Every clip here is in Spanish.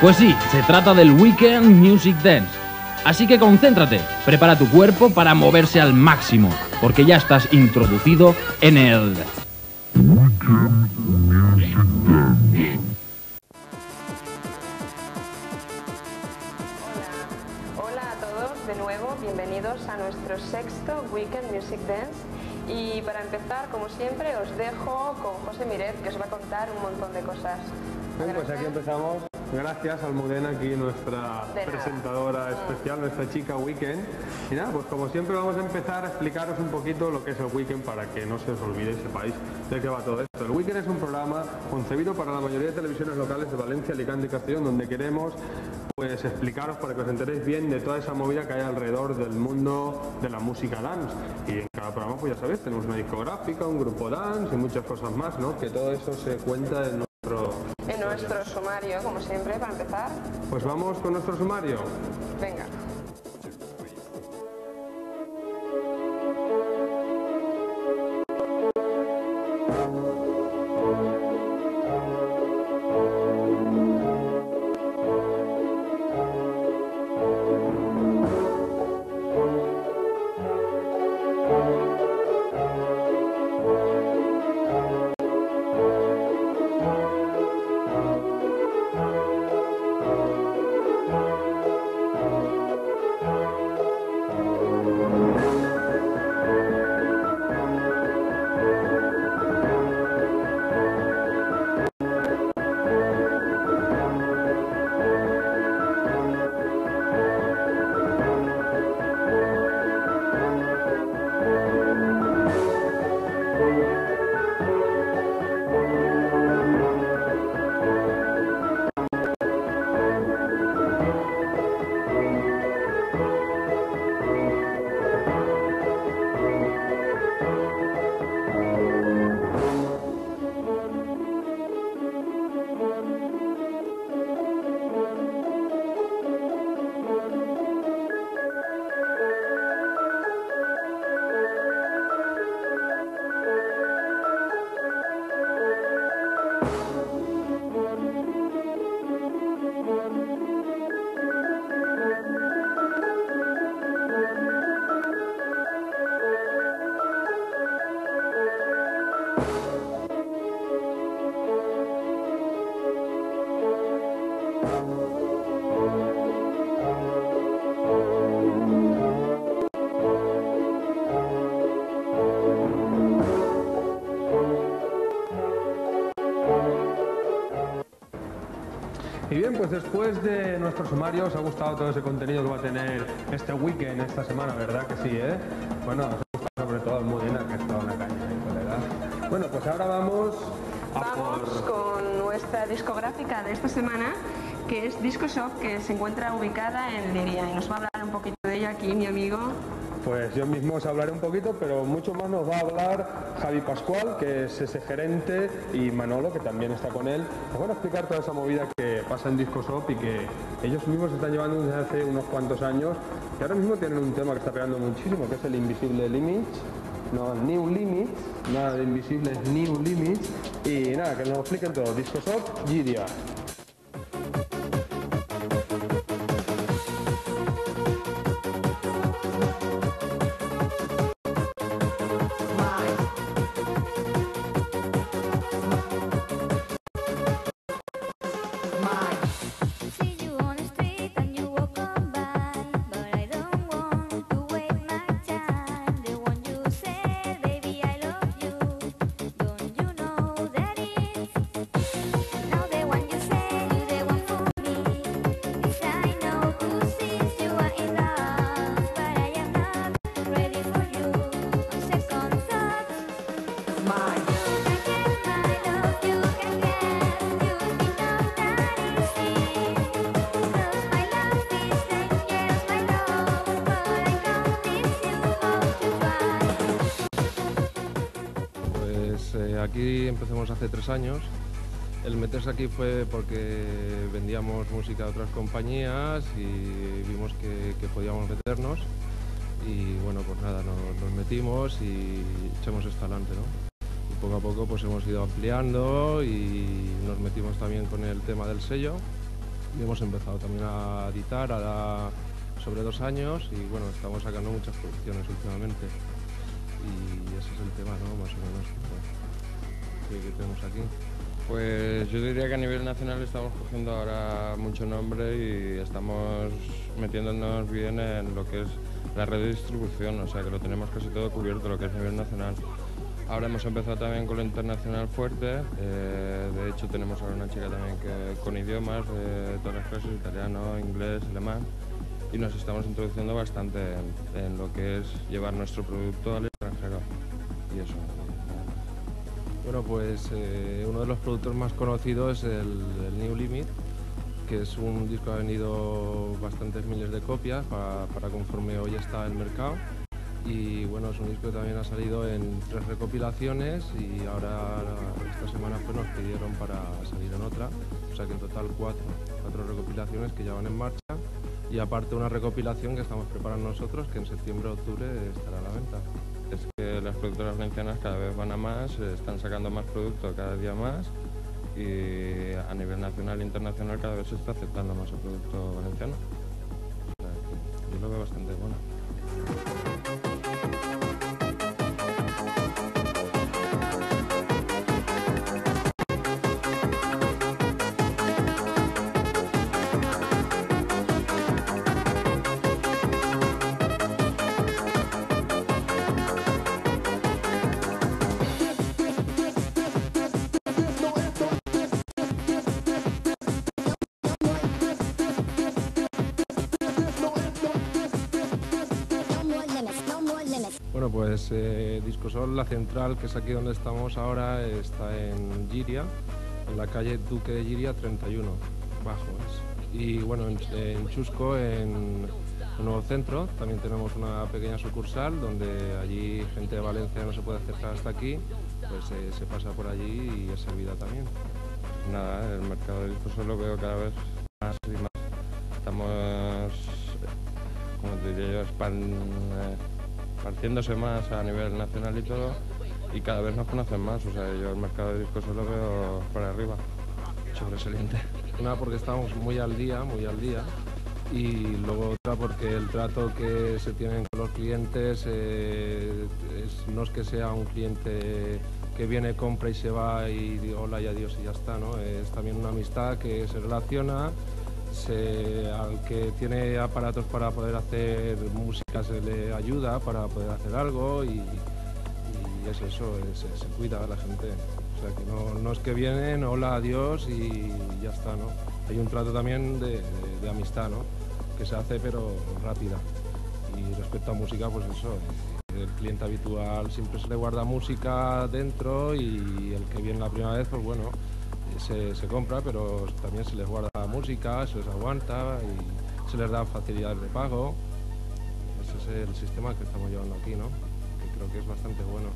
Pues sí, se trata del Weekend Music Dance. Así que concéntrate, prepara tu cuerpo para moverse al máximo, porque ya estás introducido en el Weekend Music Dance. Hola a todos de nuevo, bienvenidos a nuestro sexto Weekend Music Dance. Y para empezar, como siempre, os dejo con José Miret, que os va a contar un montón de cosas. Pues aquí empezamos. Gracias, Almudena, aquí nuestra presentadora especial, nuestra chica Weekend. Y nada, pues como siempre vamos a empezar a explicaros un poquito lo que es el Weekend para que no se os olvide y sepáis de qué va todo esto. El Weekend es un programa concebido para la mayoría de televisiones locales de Valencia, Alicante y Castellón, donde queremos pues explicaros para que os enteréis bien de toda esa movida que hay alrededor del mundo de la música dance. Y en cada programa, pues ya sabéis, tenemos una discográfica, un grupo dance y muchas cosas más, ¿no? Que todo eso se cuenta en nuestro... En nuestro sumario, como siempre, para empezar. Pues vamos con nuestro sumario. Venga. Y bien, pues después de nuestro sumario, os ha gustado todo ese contenido que va a tener este weekend, esta semana, ¿verdad que sí, eh? Bueno, ha sobre todo Almudena, que está una caña ahí, colega. Bueno, pues ahora vamos a Vamos con nuestra discográfica de esta semana, que es Disco Shop, que se encuentra ubicada en Liria. Y nos va a hablar un poquito de ella aquí mi amigo. Pues yo mismo os hablaré un poquito, pero mucho más nos va a hablar Javi Pascual, que es ese gerente, y Manolo, que también está con él. Os van a explicar toda esa movida que pasa en Disco Shop y que ellos mismos están llevando desde hace unos cuantos años, que ahora mismo tienen un tema que está pegando muchísimo, que es el Invisible Limits. No, New Limits, nada de invisible, New Limits. Y nada, que nos lo expliquen todo. Disco Shop, Gidia. Años. El meterse aquí fue porque vendíamos música a otras compañías y vimos que, podíamos meternos. Y bueno, pues nada, nos, metimos y echamos esto adelante, ¿no? Y poco a poco pues hemos ido ampliando y nos metimos también con el tema del sello. y hemos empezado también a editar ahora sobre dos años y bueno, estamos sacando muchas producciones últimamente y ese es el tema, ¿no? Más o menos que, tenemos aquí. Pues yo diría que a nivel nacional estamos cogiendo ahora mucho nombre y estamos metiéndonos bien en lo que es la red de distribución, o sea que lo tenemos casi todo cubierto, lo que es a nivel nacional. Ahora hemos empezado también con lo internacional fuerte, eh, de hecho tenemos ahora una chica también que con idiomas, de todas las clases, italiano, inglés, alemán, y nos estamos introduciendo bastante en lo que es llevar nuestro producto al extranjero. Y eso. Bueno, pues eh, uno de los productos más conocidos es el, New Limit, que es un disco que ha vendido bastantes miles de copias para, conforme hoy está el mercado. Y bueno, es un disco que también ha salido en tres recopilaciones y ahora esta semana pues, nos pidieron para salir en otra. O sea que en total cuatro, cuatro recopilaciones que ya van en marcha. Y aparte una recopilación que estamos preparando nosotros que en septiembre o octubre estará a la venta. Es que las productoras valencianas cada vez van a más, están sacando más producto cada día más y a nivel nacional e internacional cada vez se está aceptando más el producto valenciano. Eh, la central, que es aquí donde estamos ahora, está en Giria, en la calle Duque de Giria 31, bajo es. Y bueno, en, Chusco, en el nuevo centro, también tenemos una pequeña sucursal donde allí gente de Valencia no se puede acercar hasta aquí, pues eh, se pasa por allí y es servida también. Nada, el mercado de discos lo veo cada vez más y más. Estamos, como te diría yo, expan- partiéndose más a nivel nacional y todo, y cada vez nos conocen más. O sea, yo el mercado de discos lo veo por arriba, sobresaliente. Una porque estamos muy al día, muy al día. Y luego otra porque el trato que se tienen con los clientes eh, es- no es que sea un cliente que viene, compra y se va y digo hola y adiós y ya está, ¿no? Es también una amistad que se relaciona, se- al que tiene aparatos para poder hacer música se le ayuda para poder hacer algo y, es eso, es- se, cuida a la gente. O sea que no, no es que vienen, hola, adiós y ya está, ¿no? Hay un trato también de, de- amistad, ¿no? Que se hace pero rápida. Y respecto a música, pues eso, eh, el cliente habitual siempre se le guarda música dentro y el que viene la primera vez, pues bueno, eh, se, compra, pero también se les guarda música, se les aguanta y se les da facilidades de pago. Ese es el sistema que estamos llevando aquí, ¿no? Que creo que es bastante bueno.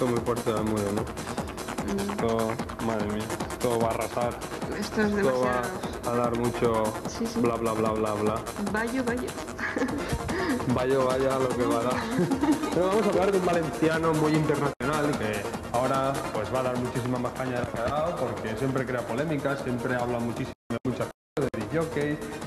Esto es muy fuerte de mudo, ¿no? Esto, madre mía, esto va a arrasar. Esto es Esto demasiado. va a dar mucho Sí, sí. bla bla bla bla bla. Bayo, bayo. Vaya, vaya lo que va a dar. Pero vamos a hablar de un valenciano muy internacional que ahora pues va a dar muchísima más caña de porque siempre crea polémicas, siempre habla muchísimo de muchas cosas de jockey y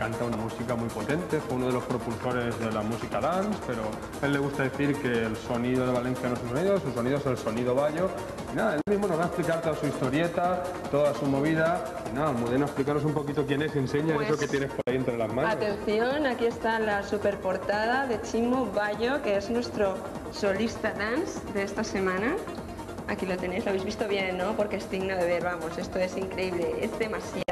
canta una música muy potente, fue uno de los propulsores de la música dance, pero a él le gusta decir que el sonido de Valencia no es su sonido, su sonido es el sonido bayo. Y nada, él mismo nos va a explicar toda su historieta, toda su movida. Y nada, Almudena, explícanos un poquito quién es, enseña Pues- eso que tienes por ahí entre las manos. Atención, aquí está la superportada de Chimo Bayo, que es nuestro solista dance de esta semana. Aquí lo tenéis, lo habéis visto bien, ¿no? Porque es digno de ver, vamos, esto es increíble, es demasiado.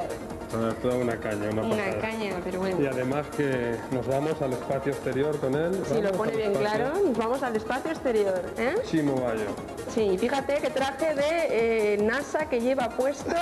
Toda- una caña, una Una caña, pero Y bueno. además que nos vamos al espacio exterior con él. Si lo pone bien espacio. claro, nos vamos al espacio exterior, ¿eh? Chimo Bayo. Sí, fíjate que traje de eh, NASA que lleva puesto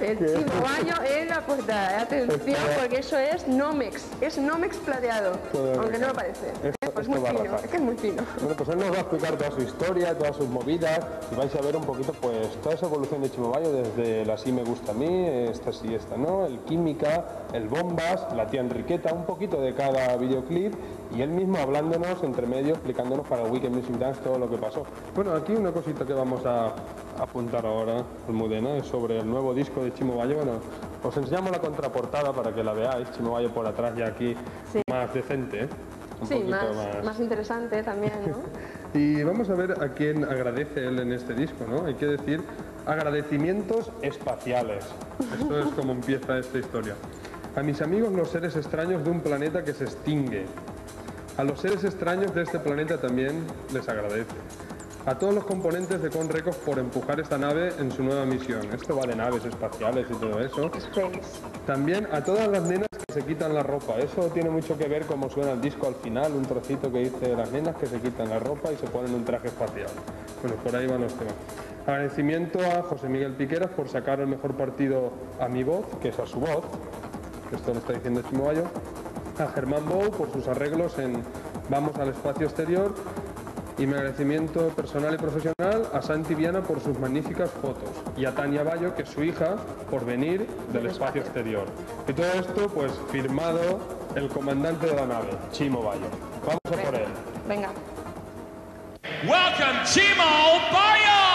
el Chimo Bayo en la portada. Atención, porque eso es Nomex, es Nomex plateado, Todo aunque bien. no lo parece. Esto, Pues esto muy fino, es que es muy fino. Bueno, pues él nos va a explicar toda su historia, todas sus movidas y vais a ver un poquito pues toda esa evolución de Chimo Bayo desde la sí me gusta a mí, esta sí, esta no, el química, el bombas, la tía Enriqueta, un poquito de cada videoclip y él mismo hablándonos entre medio, explicándonos para el Weekend Music Dance todo lo que pasó. Bueno, aquí una cosita que vamos a apuntar ahora, Almudena, es sobre el nuevo disco de Chimo Bayo. Bueno, os enseñamos la contraportada para que la veáis, Chimo Bayo por atrás ya aquí Sí. más decente, ¿eh? un Sí, más, más interesante también, ¿no? y vamos a ver a quién agradece él en este disco, ¿no? Hay que decir agradecimientos espaciales. Esto es como empieza esta historia. A mis amigos los seres extraños de un planeta que se extingue. A los seres extraños de este planeta también les agradece. A todos los componentes de Con Records por empujar esta nave en su nueva misión. Esto va de naves espaciales y todo eso. También a todas las nenas que se quitan la ropa. Eso tiene mucho que ver cómo suena el disco al final, un trocito que dice las nenas que se quitan la ropa y se ponen un traje espacial. Bueno, por ahí van los temas. Agradecimiento a José Miguel Piqueras por sacar el mejor partido a mi voz, que es a su voz, que esto lo está diciendo Chimo Bayo. A Germán Bou por sus arreglos en Vamos al espacio exterior. Y mi agradecimiento personal y profesional a Santi Viana por sus magníficas fotos y a Tania Bayo, que es su hija, por venir del espacio exterior. Y todo esto, pues, firmado el comandante de la nave, Chimo Bayo. Vamos a por él. Venga. Welcome, Chimo Bayo!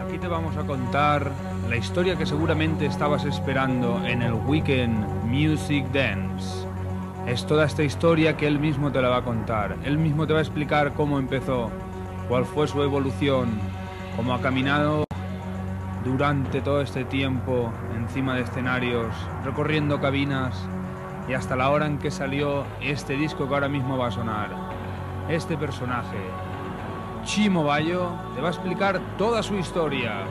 Aquí te vamos a contar la historia que seguramente estabas esperando en el Weekend Music Dance. Es toda esta historia que él mismo te la va a contar. Él mismo te va a explicar cómo empezó, cuál fue su evolución, cómo ha caminado durante todo este tiempo encima de escenarios, recorriendo cabinas y hasta la hora en que salió este disco que ahora mismo va a sonar. Este personaje, Chimo Bayo, te va a explicar toda su historia.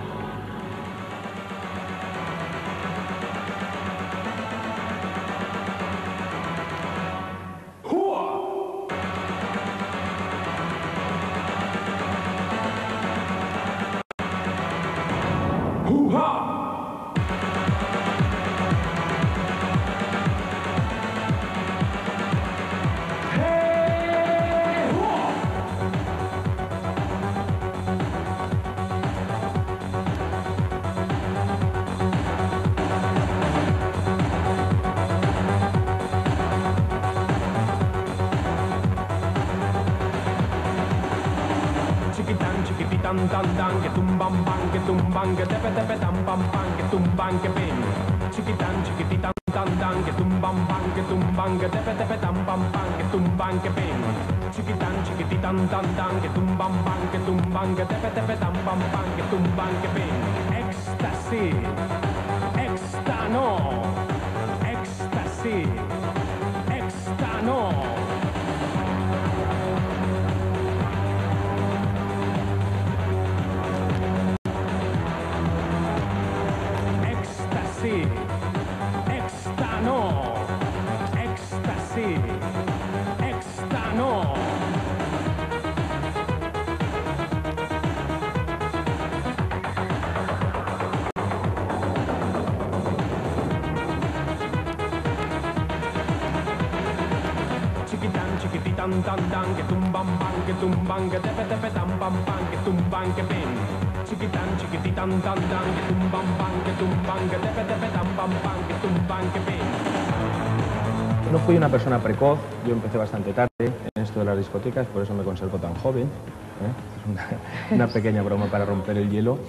No fui una persona precoz, yo empecé bastante tarde en esto de las discotecas, por eso me conservo tan joven. ¿eh? Una pequeña broma para romper el hielo.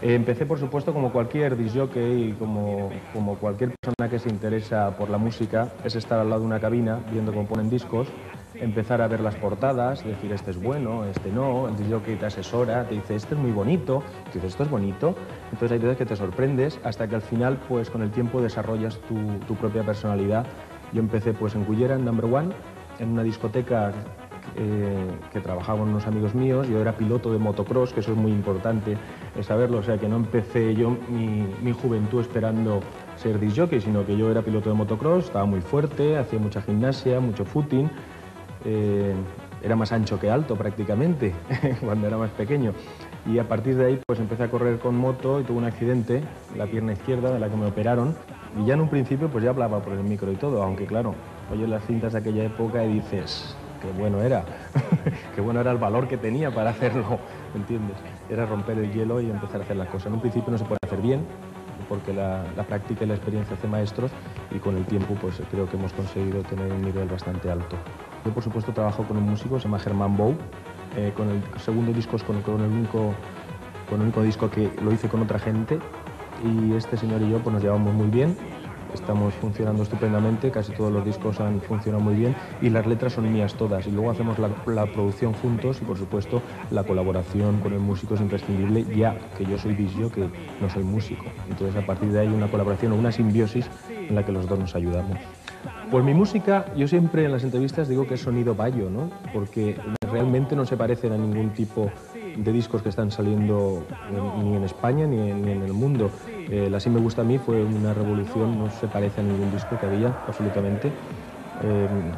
Eh, empecé, por supuesto, como cualquier disjockey y como, como cualquier persona que se interesa por la música, es estar al lado de una cabina viendo cómo ponen discos, empezar a ver las portadas, decir este es bueno, este no, el disjockey te asesora, te dice este es muy bonito, tú dices esto es bonito, entonces hay veces que te sorprendes hasta que al final, pues con el tiempo desarrollas tu, propia personalidad. Yo empecé pues en Cullera, en Number One, en una discoteca eh, que trabajaban unos amigos míos, yo era piloto de motocross, que eso es muy importante eh, saberlo, o sea que no empecé yo mi, mi juventud esperando ser disc jockey, sino que yo era piloto de motocross, estaba muy fuerte, hacía mucha gimnasia, mucho footing, eh, era más ancho que alto prácticamente cuando era más pequeño. Y a partir de ahí pues empecé a correr con moto y tuve un accidente, la pierna izquierda de la que me operaron. Y ya en un principio pues ya hablaba por el micro y todo, aunque claro, oyes las cintas de aquella época y dices, qué bueno era, qué bueno era el valor que tenía para hacerlo, ¿entiendes? Era romper el hielo y empezar a hacer las cosas. En un principio no se puede hacer bien, porque la, la práctica y la experiencia hace maestros y con el tiempo pues creo que hemos conseguido tener un nivel bastante alto. Yo por supuesto trabajo con un músico, se llama Germán Bou, eh, con el segundo disco es con, con el único, con único disco que lo hice con otra gente y este señor y yo pues nos llevamos muy bien, estamos funcionando estupendamente, casi todos los discos han funcionado muy bien y las letras son mías todas y luego hacemos la, producción juntos y por supuesto la colaboración con el músico es imprescindible ya que yo soy disc que no soy músico. Entonces a partir de ahí una colaboración o una simbiosis en la que los dos nos ayudamos. Pues mi música, yo siempre en las entrevistas digo que es sonido bayo, ¿no? Porque realmente no se parecen a ningún tipo de discos que están saliendo en- ni en España ni en, el mundo. Eh, la Así me gusta a mí fue una revolución, no se parece a ningún disco que había, absolutamente. Eh,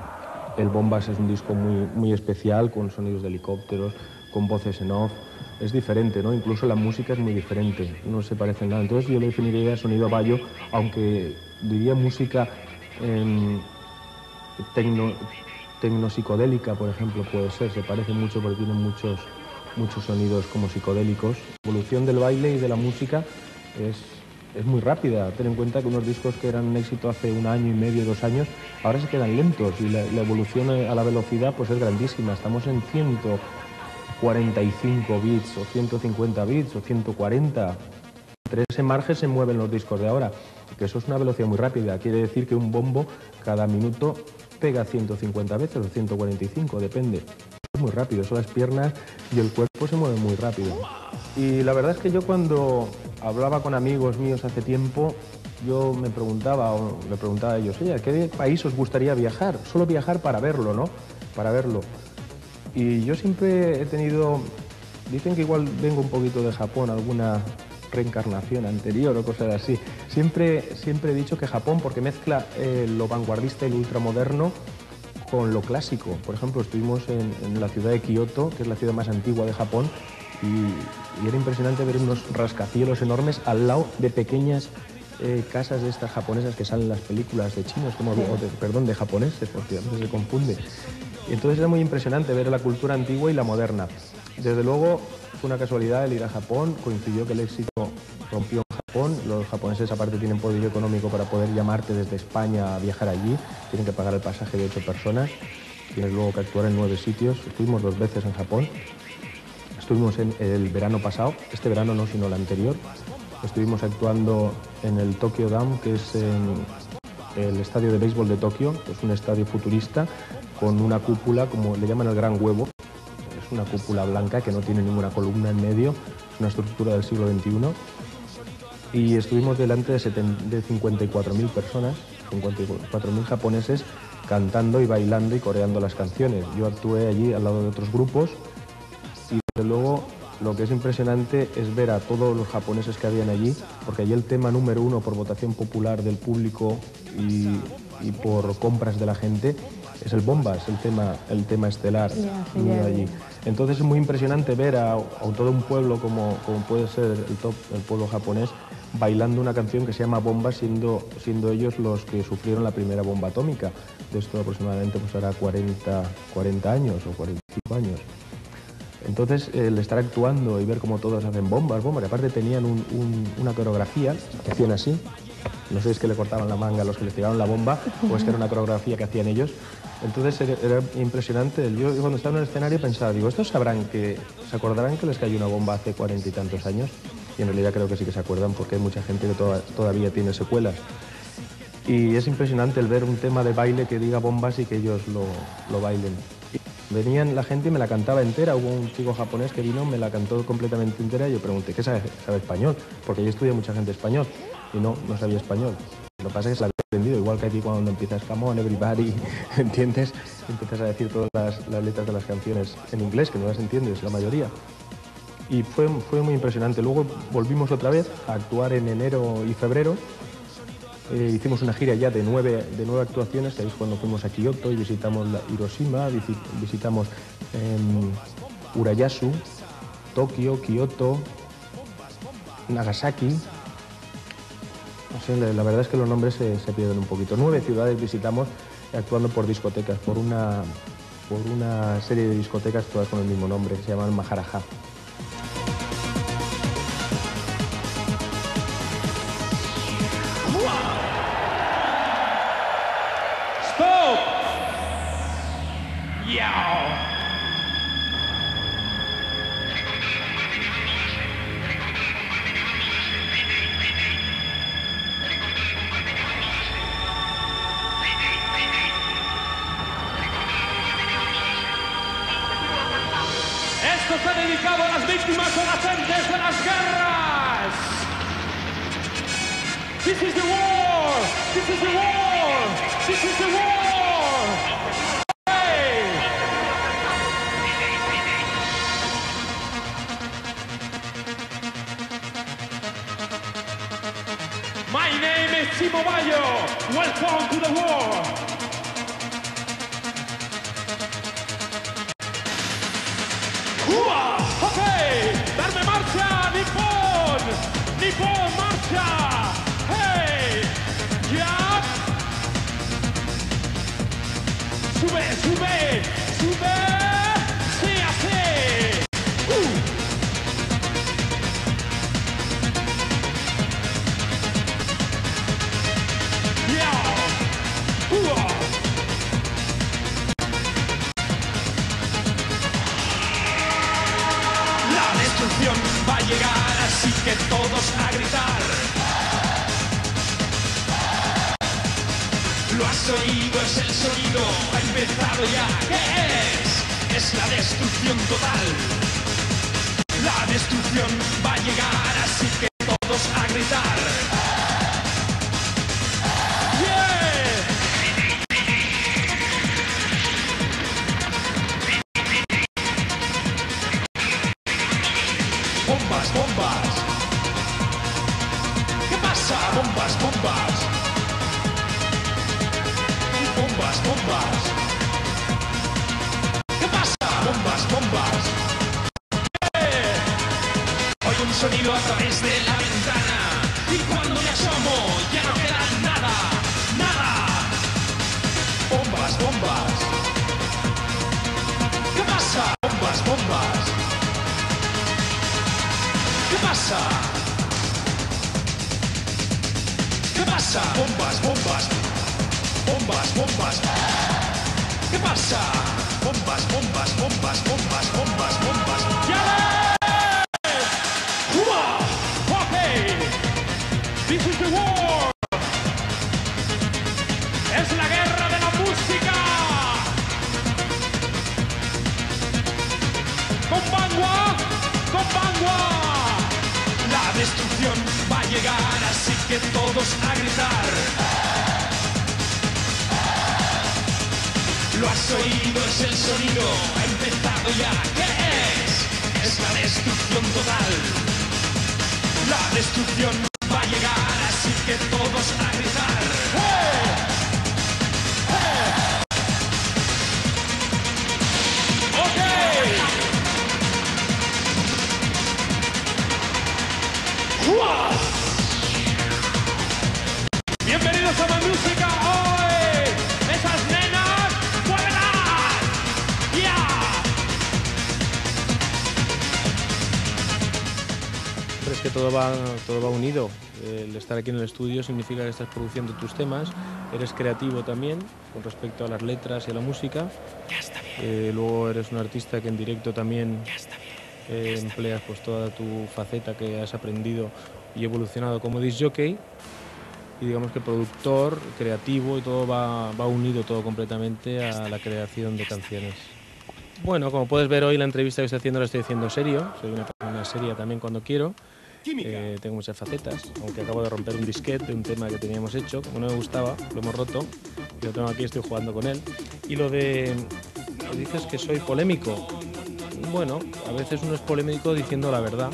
el Bombas es un disco muy, muy especial, con sonidos de helicópteros, con voces en off. Es diferente, ¿no? Incluso la música es muy diferente, no se parece en nada. Entonces yo le definiría sonido bayo, aunque diría música em, tecno, tecno-psicodélica, por ejemplo, puede ser. Se parece mucho porque tiene muchos, muchos sonidos como psicodélicos. La evolución del baile y de la música es, es muy rápida. Ten en cuenta que unos discos que eran un éxito hace un año y medio, dos años, ahora se quedan lentos y la, evolución a la velocidad pues es grandísima. Estamos en 145 bits o 150 bits o 140. Entre ese margen se mueven los discos de ahora, que eso es una velocidad muy rápida. Quiere decir que un bombo cada minuto pega 150 veces o 145, depende. Muy rápido, son las piernas y el cuerpo se mueve muy rápido. Y la verdad es que yo cuando hablaba con amigos míos hace tiempo, yo me preguntaba, o le preguntaba a ellos, oye, ¿a qué país os gustaría viajar? Solo viajar para verlo, ¿no? Para verlo. Y yo siempre he tenido, dicen que igual vengo un poquito de Japón, alguna reencarnación anterior o cosas así. Siempre, siempre he dicho que Japón, porque mezcla eh, lo vanguardista y lo ultramoderno con lo clásico. Por ejemplo, estuvimos en, en la ciudad de Kioto, que es la ciudad más antigua de Japón, y, y era impresionante ver unos rascacielos enormes al lado de pequeñas eh, casas de estas japonesas que salen en las películas de chinos, como, o de- perdón, de japoneses, porque a veces se confunde. Entonces era muy impresionante ver la cultura antigua y la moderna. Desde luego, fue una casualidad el ir a Japón, coincidió que el éxito rompió en Japón, los japoneses aparte tienen poder económico para poder llamarte desde España a viajar allí, tienen que pagar el pasaje de ocho personas, tienes luego que actuar en nueve sitios, estuvimos dos veces en Japón, estuvimos en el verano pasado, este verano no, sino el anterior, estuvimos actuando en el Tokyo Dome, que es el estadio de béisbol de Tokio, que es un estadio futurista con una cúpula, como le llaman el gran huevo, una cúpula blanca que no tiene ninguna columna en medio, es una estructura del siglo XXI. Y estuvimos delante de, de 54.000 personas, 54.000 japoneses, cantando y bailando y coreando las canciones. Yo actué allí al lado de otros grupos y desde luego lo que es impresionante es ver a todos los japoneses que habían allí, porque allí el tema número uno por votación popular del público y por compras de la gente es el bomba, es el tema, el tema estelar allí. Entonces es muy impresionante ver a, a todo un pueblo como, como puede ser el, top, el pueblo japonés bailando una canción que se llama Bomba, siendo, siendo ellos los que sufrieron la primera bomba atómica. De esto aproximadamente pues hará 40, 40 años o 45 años. Entonces, el estar actuando y ver cómo todos hacen bombas, bombas, y aparte tenían un- un- una coreografía que hacían así. No sé si es que le cortaban la manga a los que les tiraban la bomba o es que era una coreografía que hacían ellos. Entonces era, era impresionante. Yo cuando estaba en el escenario pensaba, digo, ¿estos sabrán que, se acordarán que les cayó una bomba hace cuarenta y tantos años? Y en realidad creo que sí que se acuerdan porque hay mucha gente que toda- todavía tiene secuelas. Y es impresionante el ver un tema de baile que diga bombas y que ellos lo, lo bailen. Venían la gente y me la cantaba entera. Hubo un chico japonés que vino, me la cantó completamente entera y yo pregunté, ¿qué sabe, sabe español? Porque yo estudia mucha gente español y no, no sabía español. Lo que pasa es que se la había aprendido, igual que aquí cuando empiezas come on everybody, ¿entiendes? Empiezas a decir todas las, letras de las canciones en inglés, que no las entiendes, la mayoría. Y fue, fue muy impresionante. Luego volvimos otra vez a actuar en enero y febrero. Eh, hicimos una gira ya de nueve, de nueve actuaciones, ahí es cuando fuimos a Kioto y visitamos Hiroshima, visi- visitamos em, Urayasu Tokio, Kioto, Nagasaki. La, verdad es que los nombres se, pierden un poquito. Nueve ciudades visitamos actuando por discotecas, por una, por una serie de discotecas todas con el mismo nombre, que se llaman Maharaja. Stop! My name is Timo Bayo. Welcome to the war. ¡Ua! ¡Ok! ¡Darme marcha! ¡Nippon! ¡Nippon, marcha! ¡Hey! ¡Ya! ¡Sube, sube! ¡Sube! Todo va, todo va unido. El estar aquí en el estudio significa que estás produciendo tus temas, eres creativo también con respecto a las letras y a la música. Eh, luego eres un artista que en directo también eh, empleas pues, toda tu faceta que has aprendido y evolucionado como disc jockey. Y digamos que productor, creativo y todo va, va unido todo completamente a la creación de canciones. Bueno, como puedes ver hoy la entrevista que estoy haciendo la estoy haciendo serio. Soy una persona seria también cuando quiero. Eh, tengo muchas facetas, aunque acabo de romper un disquete de un tema que teníamos hecho, como no me gustaba, lo hemos roto, y lo tengo aquí, estoy jugando con él. Y lo de, dices que soy polémico, bueno, a veces uno es polémico diciendo la verdad.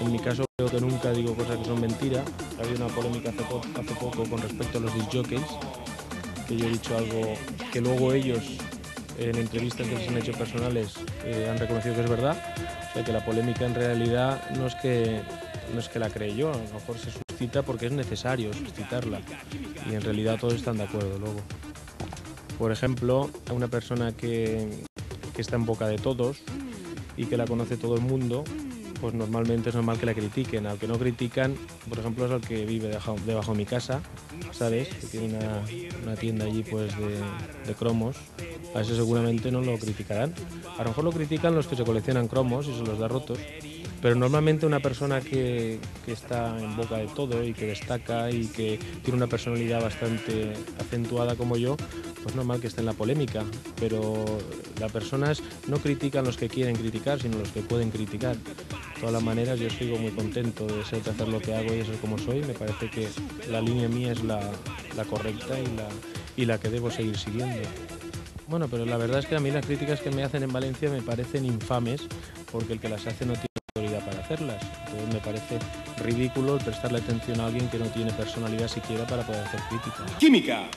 En mi caso creo que nunca digo cosas que son mentiras. Había una polémica hace, po- hace poco con respecto a los disc jockeys, que yo he dicho algo que luego ellos en entrevistas que les han hecho personales eh, han reconocido que es verdad. O sea que la polémica en realidad no es que, no es que la cree yo, a lo mejor se suscita porque es necesario suscitarla. Y en realidad todos están de acuerdo luego. Por ejemplo, a una persona que, que está en boca de todos y que la conoce todo el mundo, pues normalmente es normal que la critiquen. Al que no critican, por ejemplo, es al que vive debajo, debajo de mi casa, ¿sabes? Que tiene una, una tienda allí pues de, de cromos. A ese seguramente no lo criticarán. A lo mejor lo critican los que se coleccionan cromos y se los da rotos. Pero normalmente una persona que, que está en boca de todo y que destaca y que tiene una personalidad bastante acentuada como yo, pues normal que esté en la polémica. Pero las personas no critican los que quieren criticar, sino los que pueden criticar. De todas las maneras, yo sigo muy contento de ser, de hacer lo que hago y de ser como soy. Me parece que la línea mía es la, correcta y la, y la que debo seguir siguiendo. Bueno, pero la verdad es que a mí las críticas que me hacen en Valencia me parecen infames porque el que las hace no tiene autoridad para hacerlas. Entonces me parece ridículo prestarle atención a alguien que no tiene personalidad siquiera para poder hacer críticas. Química.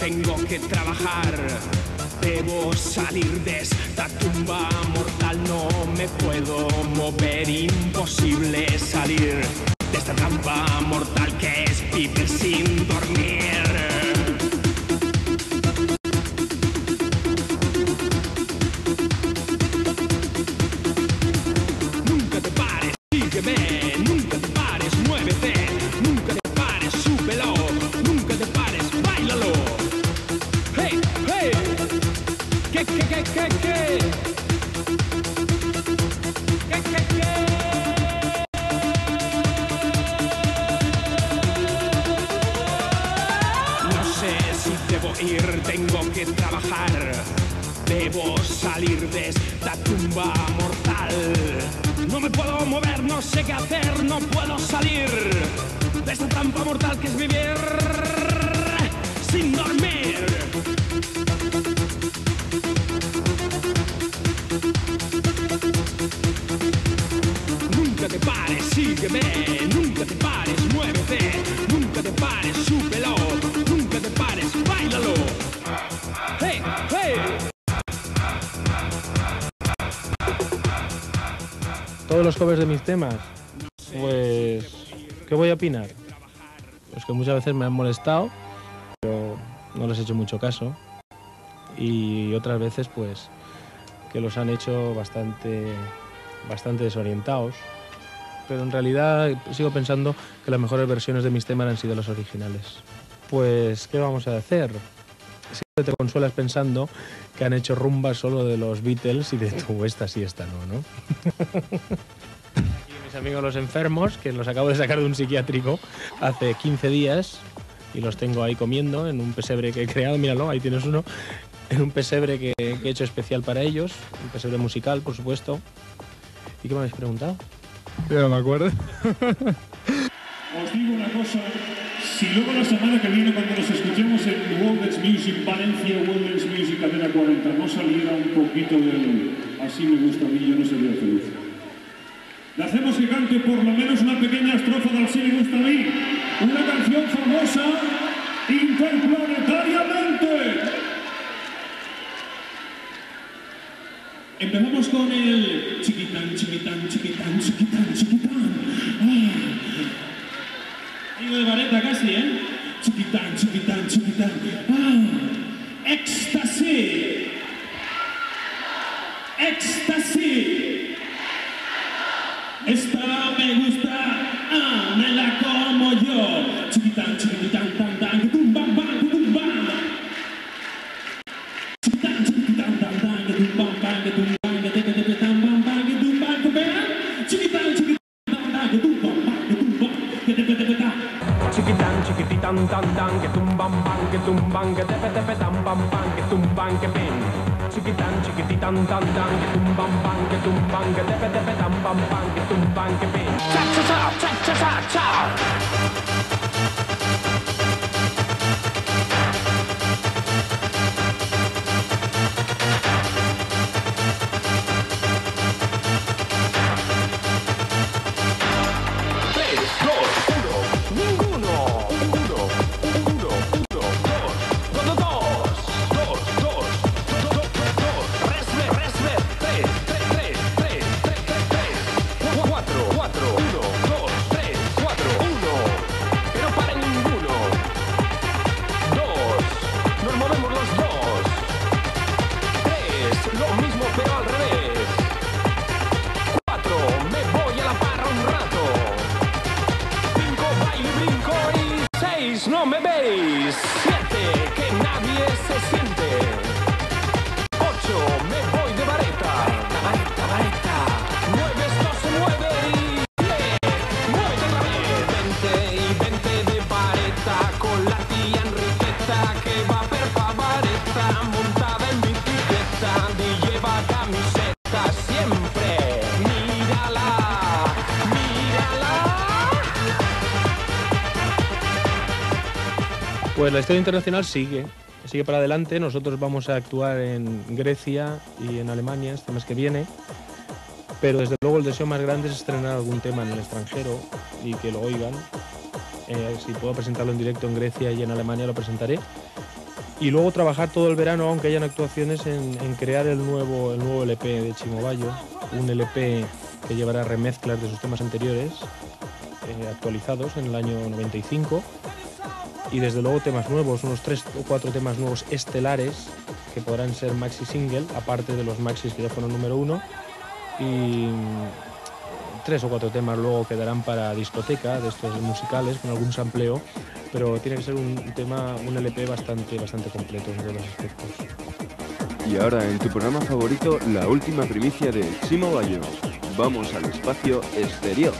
Tengo que trabajar. Debo salir de esta tumba mortal, no me puedo mover, imposible salir de esta trampa mortal que es vivir sin dormir. De mis temas, pues, ¿qué voy a opinar? Pues que muchas veces me han molestado, pero no les he hecho mucho caso. Y otras veces, pues, que los han hecho bastante, bastante desorientados. Pero en realidad sigo pensando que las mejores versiones de mis temas han sido las originales. Pues, ¿qué vamos a hacer? Siempre te consuelas pensando que han hecho rumbas solo de los Beatles y de tú esta sí, esta no, ¿no? mis amigos los enfermos, que los acabo de sacar de un psiquiátrico hace 15 días y los tengo ahí comiendo en un pesebre que he creado, míralo, ahí tienes uno, en un pesebre que, que he hecho especial para ellos, un pesebre musical, por supuesto. ¿Y qué me habéis preguntado? Ya no me acuerdo. Os digo una cosa, si luego la semana que viene cuando nos escuchemos en Wonders Music Valencia, Wonders Music Cadena 40, no saliera un poquito del así me gusta a mí, yo no sería feliz. Le hacemos que cante por lo menos una pequeña estrofa del gusta a mí, una canción famosa interplanetariamente. Empezamos con el chiquitán, chiquitán, chiquitán, chiquitán, chiquitán. Ah. Digo de vareta casi, ¿eh? Chiquitán, chiquitán, chiquitán. Ah. Éxtasis. Éxtasis. Esta me gusta, ah, me la como yo. Chiquitán, chiquitán, tan, tan, que tum, bam. Chiquitán, chiquitán, tan, tan, que tum, bam, bam, que tum, bam, que te, tum, bam, que vean. Chiquitán, chiquitán, tan, tan, que tum, bam, bam, que tum, bam, dang dang dang dum bam bang ke dum bang ke tepe tepe dam bam bang ke dum bang ke pe cha cha cha cha cha cha cha La historia internacional sigue, sigue para adelante. Nosotros vamos a actuar en Grecia y en Alemania este mes que viene. Pero desde luego el deseo más grande es estrenar algún tema en el extranjero y que lo oigan. Eh, si puedo presentarlo en directo en Grecia y en Alemania lo presentaré. Y luego trabajar todo el verano, aunque hayan actuaciones, en, crear el nuevo, el nuevo LP de Chimo Bayo. Un LP que llevará remezclas de sus temas anteriores, eh, actualizados en el año 95 y desde luego temas nuevos, unos tres o cuatro temas nuevos estelares que podrán ser maxi single, aparte de los maxis que ya fueron número uno, y mm, tres o cuatro temas luego quedarán para discoteca de estos musicales con algún sampleo, pero tiene que ser un tema, un LP bastante, bastante completo en todos los aspectos. Y ahora en tu programa favorito, la última primicia de Chimo Bayo. Vamos al espacio exterior.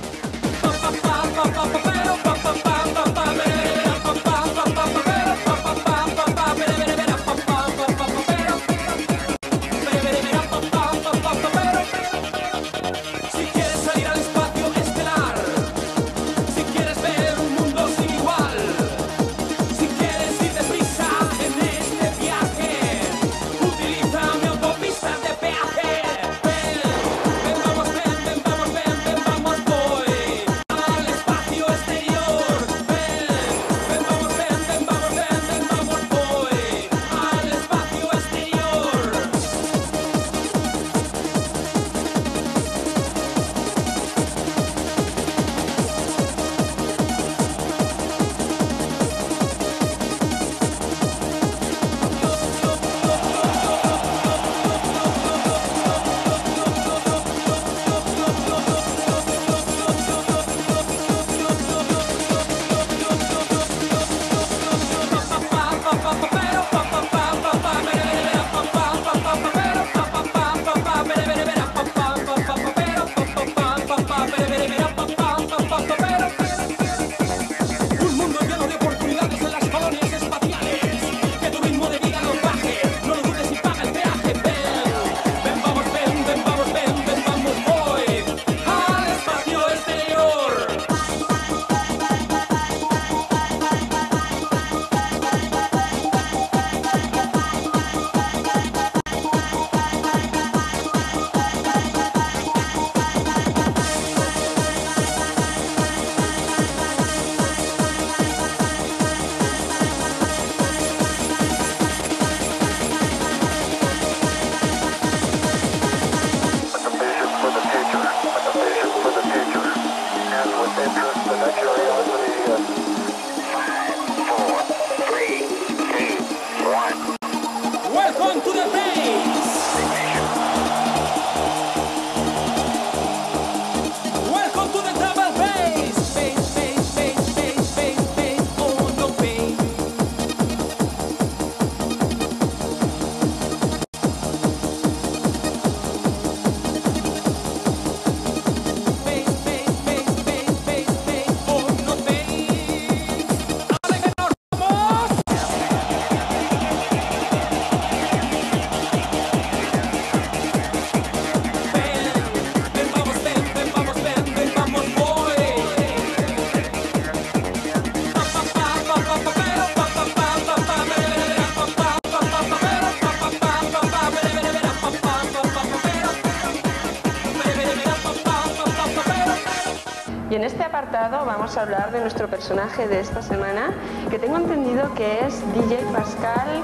Vamos a hablar de nuestro personaje de esta semana, que tengo entendido que es DJ Pascal.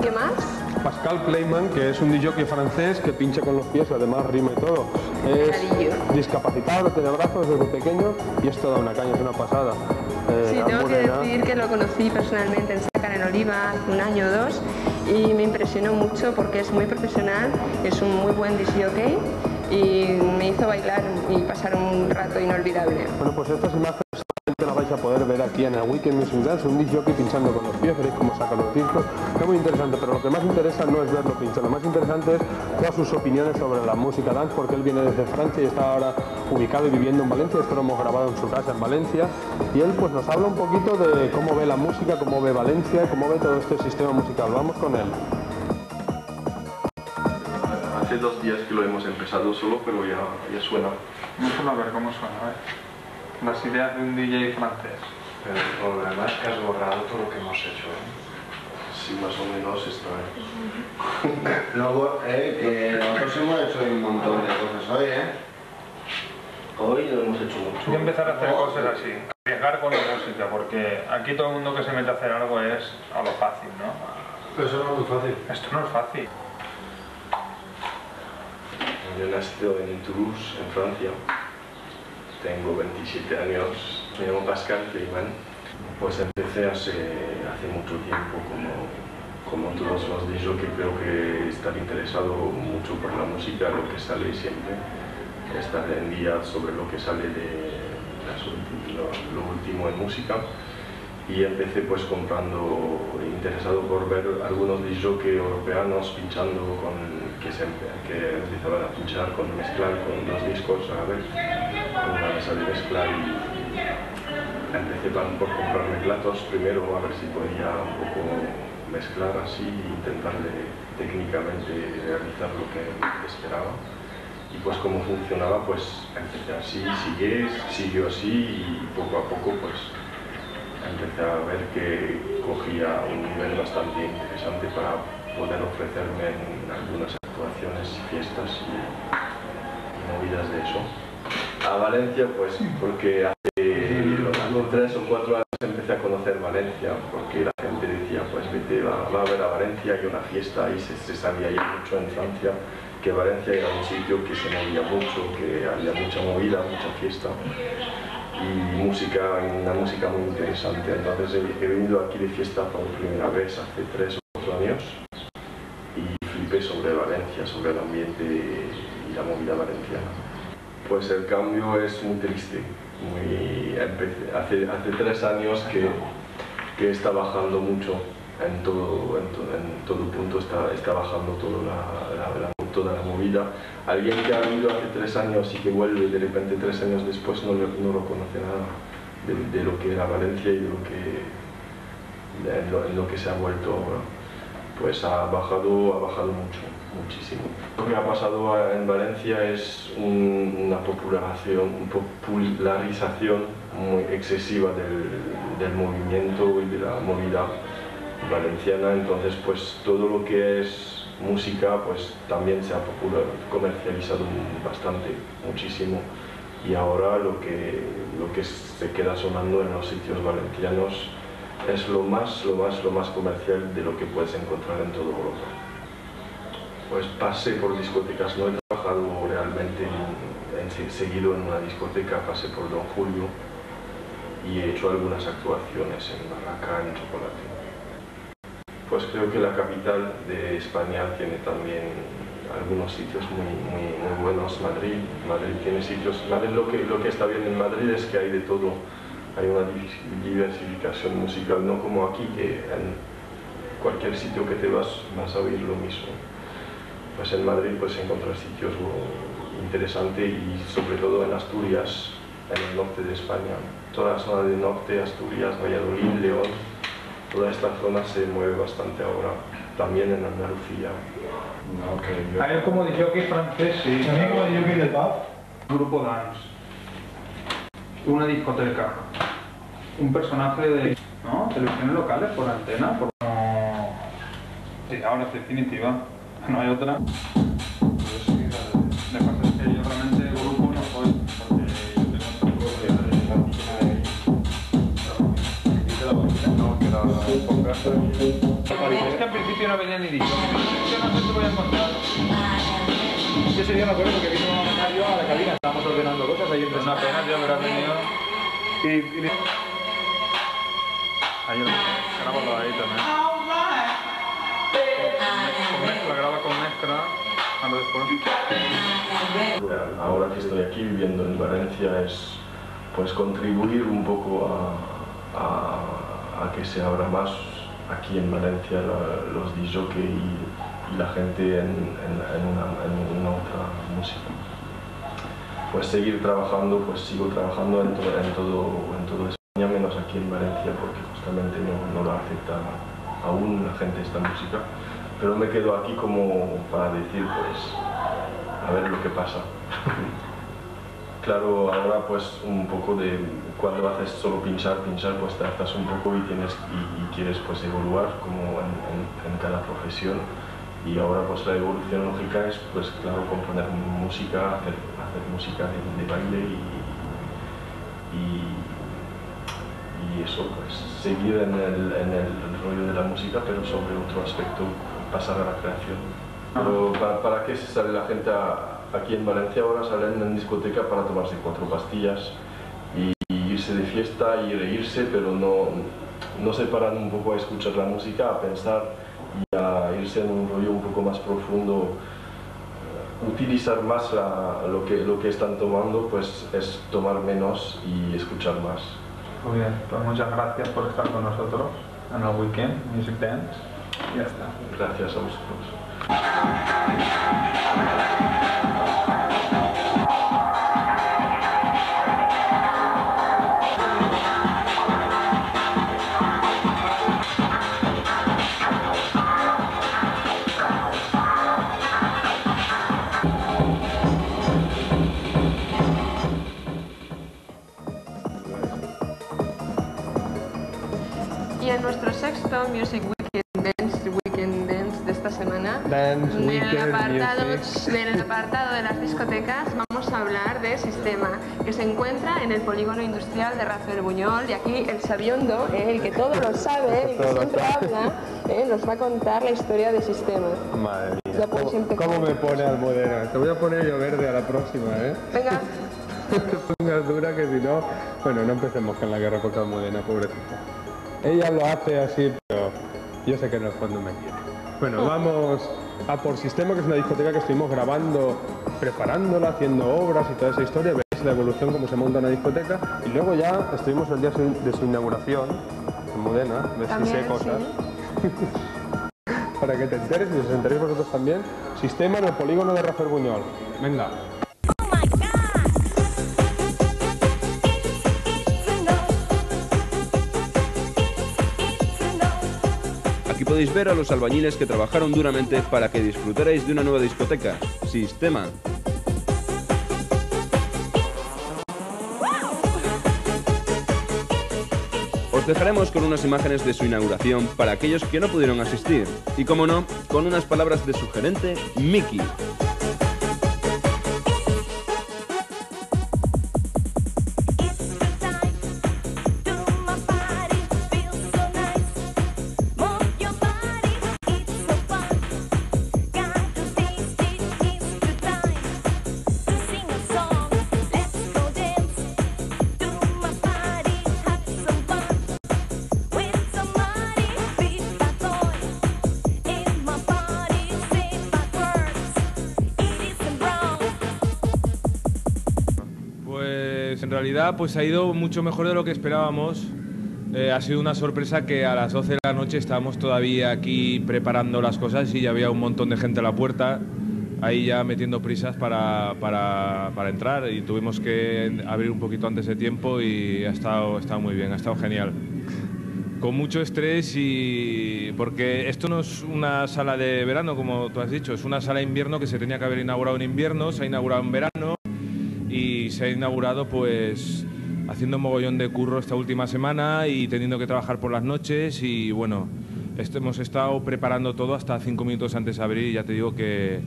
¿Qué más? Pascal Playman, que es un DJ francés que pincha con los pies además rima y todo. Es discapacitado, tiene brazos desde pequeño y es toda una caña, es una pasada. Eh, Sí, tengo que decir que lo conocí personalmente en Sacan en Oliva hace un año o dos y me impresionó mucho porque es muy profesional, es un muy buen jockey y me hizo bailar y pasar un rato inolvidable. Bueno, pues estas imágenes solamente las vais a poder ver aquí en el Weekend Music Dance, un disc jockey pinchando con los pies, veréis cómo saca los discos. Es muy interesante, pero lo que más interesa no es verlo pinchar, lo más interesante es todas sus opiniones sobre la música dance, porque él viene desde Francia y está ahora ubicado y viviendo en Valencia, esto lo hemos grabado en su casa en Valencia, y él pues nos habla un poquito de cómo ve la música, cómo ve Valencia, cómo ve todo este sistema musical. Vamos con él. Hace dos días que lo hemos empezado solo, pero ya, ya suena. Vamos a ver cómo suena, a ver. Las ideas de un DJ francés. Pero el problema es que has borrado todo lo que hemos hecho. Sí, más o menos está Luego, eh, que nosotros hemos hecho un montón de cosas hoy, ¿eh? Hoy lo hemos hecho mucho. Voy a empezar a hacer cosas así, arriesgar con la música, porque aquí todo el mundo que se mete a hacer algo es a lo fácil, ¿no? Pero eso no es muy fácil. Esto no es fácil. Yo he nacido en Toulouse, en Francia. Tengo 27 años. Me llamo Pascal Clayman. Pues empecé hace, hace mucho tiempo como, como todos los DJs que creo que estar interesado mucho por la música, lo que sale siempre. Estar en día sobre lo que sale de lo, lo último en música. Y empecé pues comprando, interesado por ver algunos DJs europeanos pinchando con, que, se, que empezaban a pinchar con mezclar con los discos a ver, con una mesa de mezcla y empecé por comprarme platos primero a ver si podía un poco mezclar así e intentar de- técnicamente realizar lo que esperaba. Y pues como funcionaba, pues empecé así, sigue, siguió así y poco a poco pues empecé a ver que cogía un nivel bastante interesante para poder ofrecerme en algunas actuaciones, fiestas y, y movidas de eso. A Valencia, pues porque hace, tres o cuatro años empecé a conocer Valencia, porque la gente decía, pues vete, va, va a ver a Valencia, hay una fiesta y se, se sabía ya mucho en Francia que Valencia era un sitio que se movía mucho, que había mucha movida, mucha fiesta y música, una música muy interesante. Entonces he, he venido aquí de fiesta por primera vez hace tres o cuatro años y flipé sobre Valencia, sobre el ambiente y la movida valenciana. Pues el cambio es muy triste. Muy, hace, hace tres años que, que está bajando mucho en todo, en to- en todo punto, está, está bajando toda la, la- la- toda la movida. Alguien que ha vivido hace tres años y que vuelve de repente tres años después no, no lo conoce nada de, de lo que era Valencia y de lo que, de lo, lo que se ha vuelto ahora. Pues ha bajado, ha bajado mucho, muchísimo. Lo que ha pasado en Valencia es un- una popularización, popularización muy excesiva del, del movimiento y de la movida valenciana, entonces pues todo lo que es música pues también se ha popular, comercializado bastante, muchísimo y ahora lo que, lo que se queda sonando en los sitios valencianos es lo más, lo más, lo más comercial de lo que puedes encontrar en toda Europa. Pues pasé por discotecas, no he trabajado realmente en- en se- seguido en una discoteca, pasé por Don Julio y he hecho algunas actuaciones en Barraca, en Chocolate. Pues creo que la capital de España tiene también algunos sitios muy, muy, muy buenos. Madrid, Madrid tiene sitios. Madrid lo que, lo que está bien en Madrid es que hay de todo. Hay una div- diversificación musical, no como aquí, que en cualquier sitio que te vas vas a oír lo mismo. Pues en Madrid puedes encontrar sitios interesantes y sobre todo en Asturias, en el norte de España. Toda la zona del norte, Asturias, Valladolid, León, toda esta zona se mueve bastante ahora, también en Andalucía. A él como DJ francés, sí. A mí como DJ del pub. Grupo dance. Una discoteca. Un personaje de... ¿No? Televisiones locales por antena, por... Sí, ahora es definitiva. No hay otra. Es que al principio no venía ni dicho. Yo no sé si voy a día me acuerdo que vino Mario a la cabina, estábamos ordenando cosas ahí entre una pena, yo habrá venido. Y, y... Ahí lo grabalo ahí también. Con graba con mezcla. Cuando. Ahora que estoy aquí viviendo en Valencia es pues contribuir un poco a, a- a que se abra más aquí en Valencia la- los DJ y, la gente en, una, otra música. Pues seguir trabajando, pues sigo trabajando en, to- en todo, en todo España, menos aquí en Valencia, porque justamente no, no lo acepta aún la gente esta música. Pero me quedo aquí como para decir, pues, a ver lo que pasa. claro, ahora pues un poco de cuando haces solo pinchar, pinchar, pues te hartas un poco y tienes y, quieres pues evoluar como en, en- en cada profesión. Y ahora pues la evolución lógica es pues claro componer música, hacer, hacer música de, baile y, y- eso pues seguir en el, en el rollo de la música pero sobre otro aspecto, pasar a la creación. Pero para, ¿para qué sale la gente aquí en Valencia ahora? Salen en discoteca para tomarse cuatro pastillas irse de fiesta y reírse, pero no, no se paran un poco a escuchar la música, a pensar y a irse en un rollo un poco más profundo. Utilizar más la- lo, que, lo que están tomando, pues es tomar menos y escuchar más. Muy bien, pues muchas gracias por estar con nosotros en el weekend Music Dance. Y ya está. Gracias a vosotros. Music Weekend Dance, Weekend Dance de esta semana, Dance, en, el apartado, music. en el apartado de las discotecas, vamos a hablar de Sistema, que se encuentra en el polígono industrial de Rafael Buñol. Y aquí el sabiondo, eh, el que todo lo sabe, el que siempre habla, eh, nos va a contar la historia de Sistema. Madre mía. Ya ¿Cómo, cómo me pone Almudena? Te voy a poner yo verde a la próxima, ¿eh? Venga. Te pongas dura que si no... Bueno, no empecemos con la guerra contra Almudena, pobrecita. Ella lo hace así, pero yo sé que en el fondo me quiere. Bueno, vamos a Por Sistema, que es una discoteca que estuvimos grabando, preparándola, haciendo obras y toda esa historia. Veis la evolución, cómo se monta una discoteca. Y luego ya estuvimos el día de su inauguración, en Modena, También, cosas. Para que te enteres y os enteréis vosotros también. Sistema en el polígono de Rafael Buñol. Venga. Podéis ver a los albañiles que trabajaron duramente para que disfrutarais de una nueva discoteca, Sistema. Os dejaremos con unas imágenes de su inauguración para aquellos que no pudieron asistir. Y como no, con unas palabras de su gerente, Mickey. Pues ha ido mucho mejor de lo que esperábamos. Eh, ha sido una sorpresa que a las 12 de la noche estábamos todavía aquí preparando las cosas y ya había un montón de gente a la puerta, ahí ya metiendo prisas para, para- entrar y tuvimos que abrir un poquito antes de tiempo y ha estado, ha estado muy bien, ha estado genial. Con mucho estrés y porque esto no es una sala de verano, como tú has dicho, es una sala de invierno que se tenía que haber inaugurado en invierno, se ha inaugurado en verano se ha inaugurado pues haciendo un mogollón de curro esta última semana y teniendo que trabajar por las noches y bueno, hemos estado preparando todo hasta cinco minutos antes de abrir y ya te digo que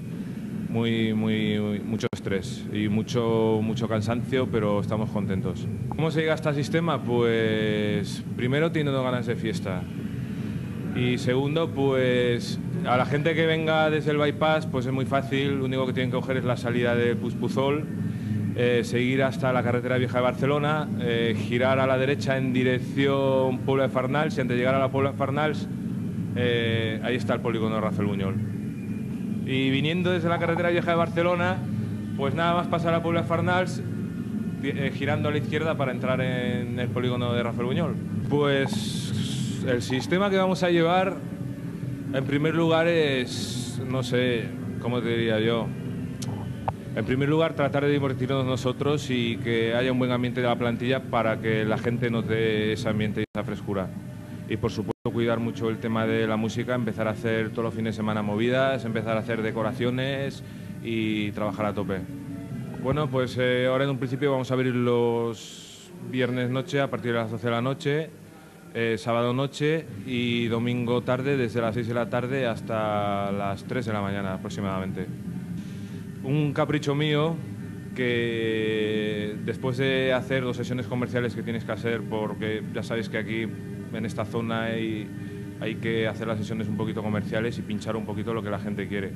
muy, muy, muy- mucho estrés y mucho, mucho cansancio, pero estamos contentos. ¿Cómo se llega a este sistema? Pues primero teniendo ganas de fiesta. Y segundo, pues a la gente que venga desde el bypass, pues es muy fácil, lo único que tienen que coger es la salida de Puspuzol, eh, seguir hasta la carretera vieja de Barcelona, eh, girar a la derecha en dirección Puebla de Farnals y antes de llegar a la Puebla de Farnals, eh, ahí está el polígono de Rafael Buñol. Y viniendo desde la carretera vieja de Barcelona, pues nada más pasar a Puebla de Farnals, girando a la izquierda para entrar en el polígono de Rafael Buñol. Pues el sistema que vamos a llevar, en primer lugar, es, no sé, ¿cómo te diría yo? En primer lugar, tratar de divertirnos nosotros y que haya un buen ambiente de la plantilla para que la gente nos dé ese ambiente y esa frescura. Y por supuesto, cuidar mucho el tema de la música, empezar a hacer todos los fines de semana movidas, empezar a hacer decoraciones y trabajar a tope. Bueno, pues eh, ahora en un principio vamos a abrir los viernes noche a partir de las 12 de la noche, eh, sábado noche y domingo tarde desde las 6 de la tarde hasta las 3 de la mañana aproximadamente. Un capricho mío que después de hacer dos sesiones comerciales que tienes que hacer, porque ya sabes que aquí en esta zona hay, hay que hacer las sesiones un poquito comerciales y pinchar un poquito lo que la gente quiere.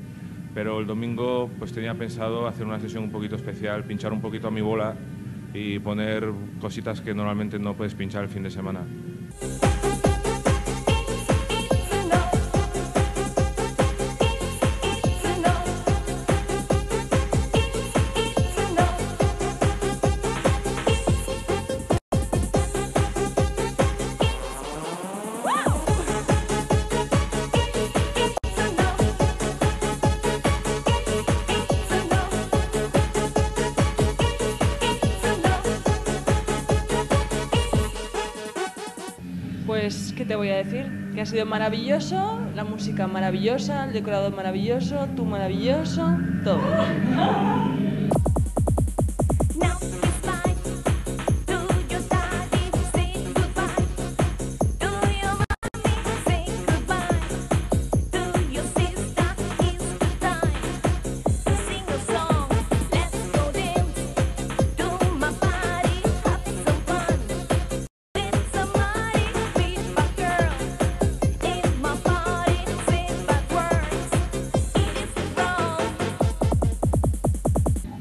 Pero el domingo pues tenía pensado hacer una sesión un poquito especial, pinchar un poquito a mi bola y poner cositas que normalmente no puedes pinchar el fin de semana. Te voy a decir? Que ha sido maravilloso, la música maravillosa, el decorador maravilloso, tú maravilloso, todo.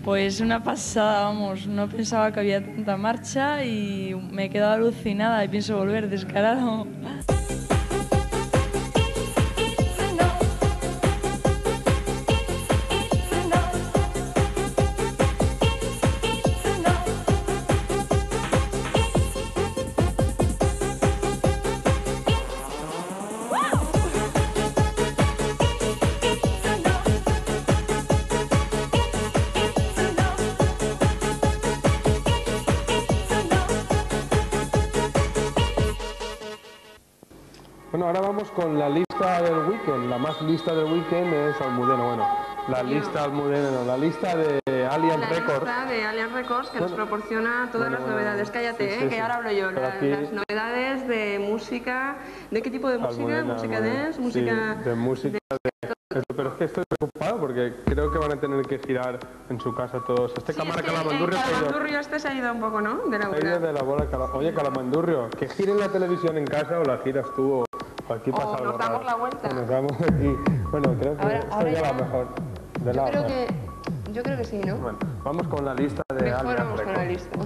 Pues una pasada, vamos, no pensaba que había tanta marcha y me he quedado alucinada y pienso volver descarado. Con la lista del weekend. La más lista del weekend es Almudena. Bueno, la lista Almudena, no, la lista de La Records. lista de Allianz Records que nos proporciona todas Bueno, las bueno, novedades. Cállate, sí, eh, sí, que sí. ahora hablo yo. La- aquí- Las novedades de música. ¿De qué tipo de música? Almudena, música dance, Sí, música. de música. de- Pero es que estoy preocupado porque creo que van a tener que girar en su casa todos. Este cámara El calamandurrio se ha ido- calamandurrio este se ha ido un poco, ¿no? De la bola. de la bola. Oye, calamandurrio, que giren la televisión en casa o la giras tú o aquí pasa O algo nos damos raro. la vuelta. O nos damos aquí. Bueno, creo que Ahora- esto ahora ya va mejor. De Yo lado. creo que, yo creo que sí, ¿no? Bueno, vamos con la lista de Mejor vamos con la lista.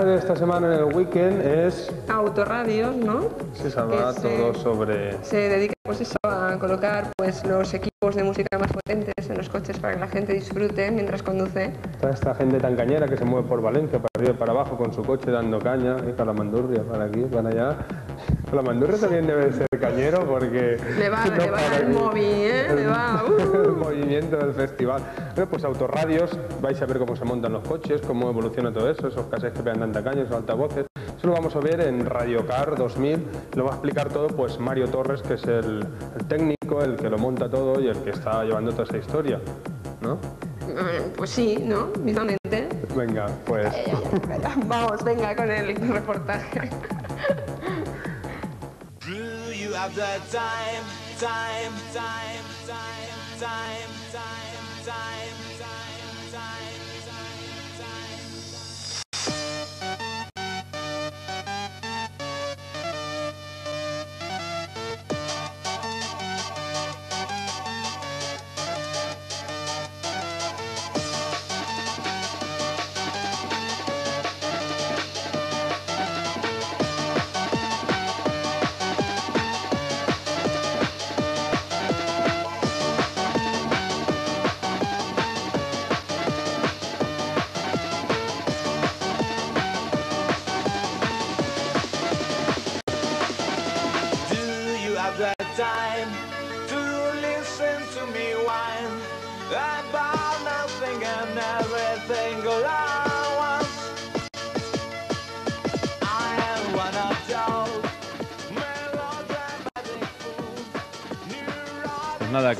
Reportaje de esta semana en el weekend es... Autorradios, ¿no? Se sabrá Que se- todo sobre... Se dedica pues eso a colocar pues los equipos de música más potentes en los coches para que la gente disfrute mientras conduce. Toda esta gente tan cañera que se mueve por Valencia, para arriba y para abajo, con su coche dando caña, y para la mandurria, para aquí, para allá. La mandurria también debe ser porque... Le va, no le va el móvil, ¿eh? Le va. uh. el movimiento del festival. Bueno, pues autorradios, vais a ver cómo se montan los coches, cómo evoluciona todo eso, esos cassettes que pegan tanta caña, esos altavoces. Eso lo vamos a ver en Radio Car 2000. Lo va a explicar todo pues Mario Torres, que es el, el técnico, el que lo monta todo y el que está llevando toda esa historia. ¿No? Eh, Pues sí, ¿no? Mismamente. Venga, pues... Vamos, venga con el reportaje. Have the time, time, time, time, time, time, time.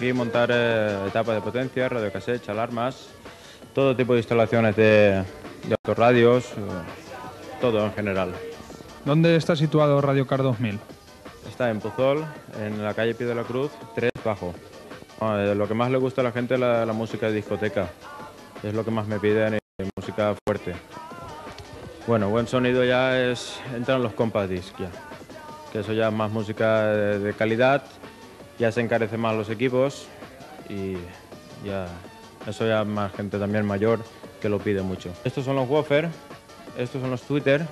Aquí montar eh, etapas de potencia, radiocassettes, alarmas, todo tipo de instalaciones de, de autorradios, eh, todo en general. ¿Dónde está situado Radio Car 2000? Está en Puzol, en la calle Pie de la Cruz, 3 bajo. Ah, eh, lo que más le gusta a la gente es la, la música de discoteca. Es lo que más me piden, música fuerte. Bueno, buen sonido ya es entran los compact disc ya. Que eso ya es más música de, de calidad, ya se encarecen más los equipos y ya eso ya más gente también mayor que lo pide mucho. Estos son los woofer, estos son los Twitter.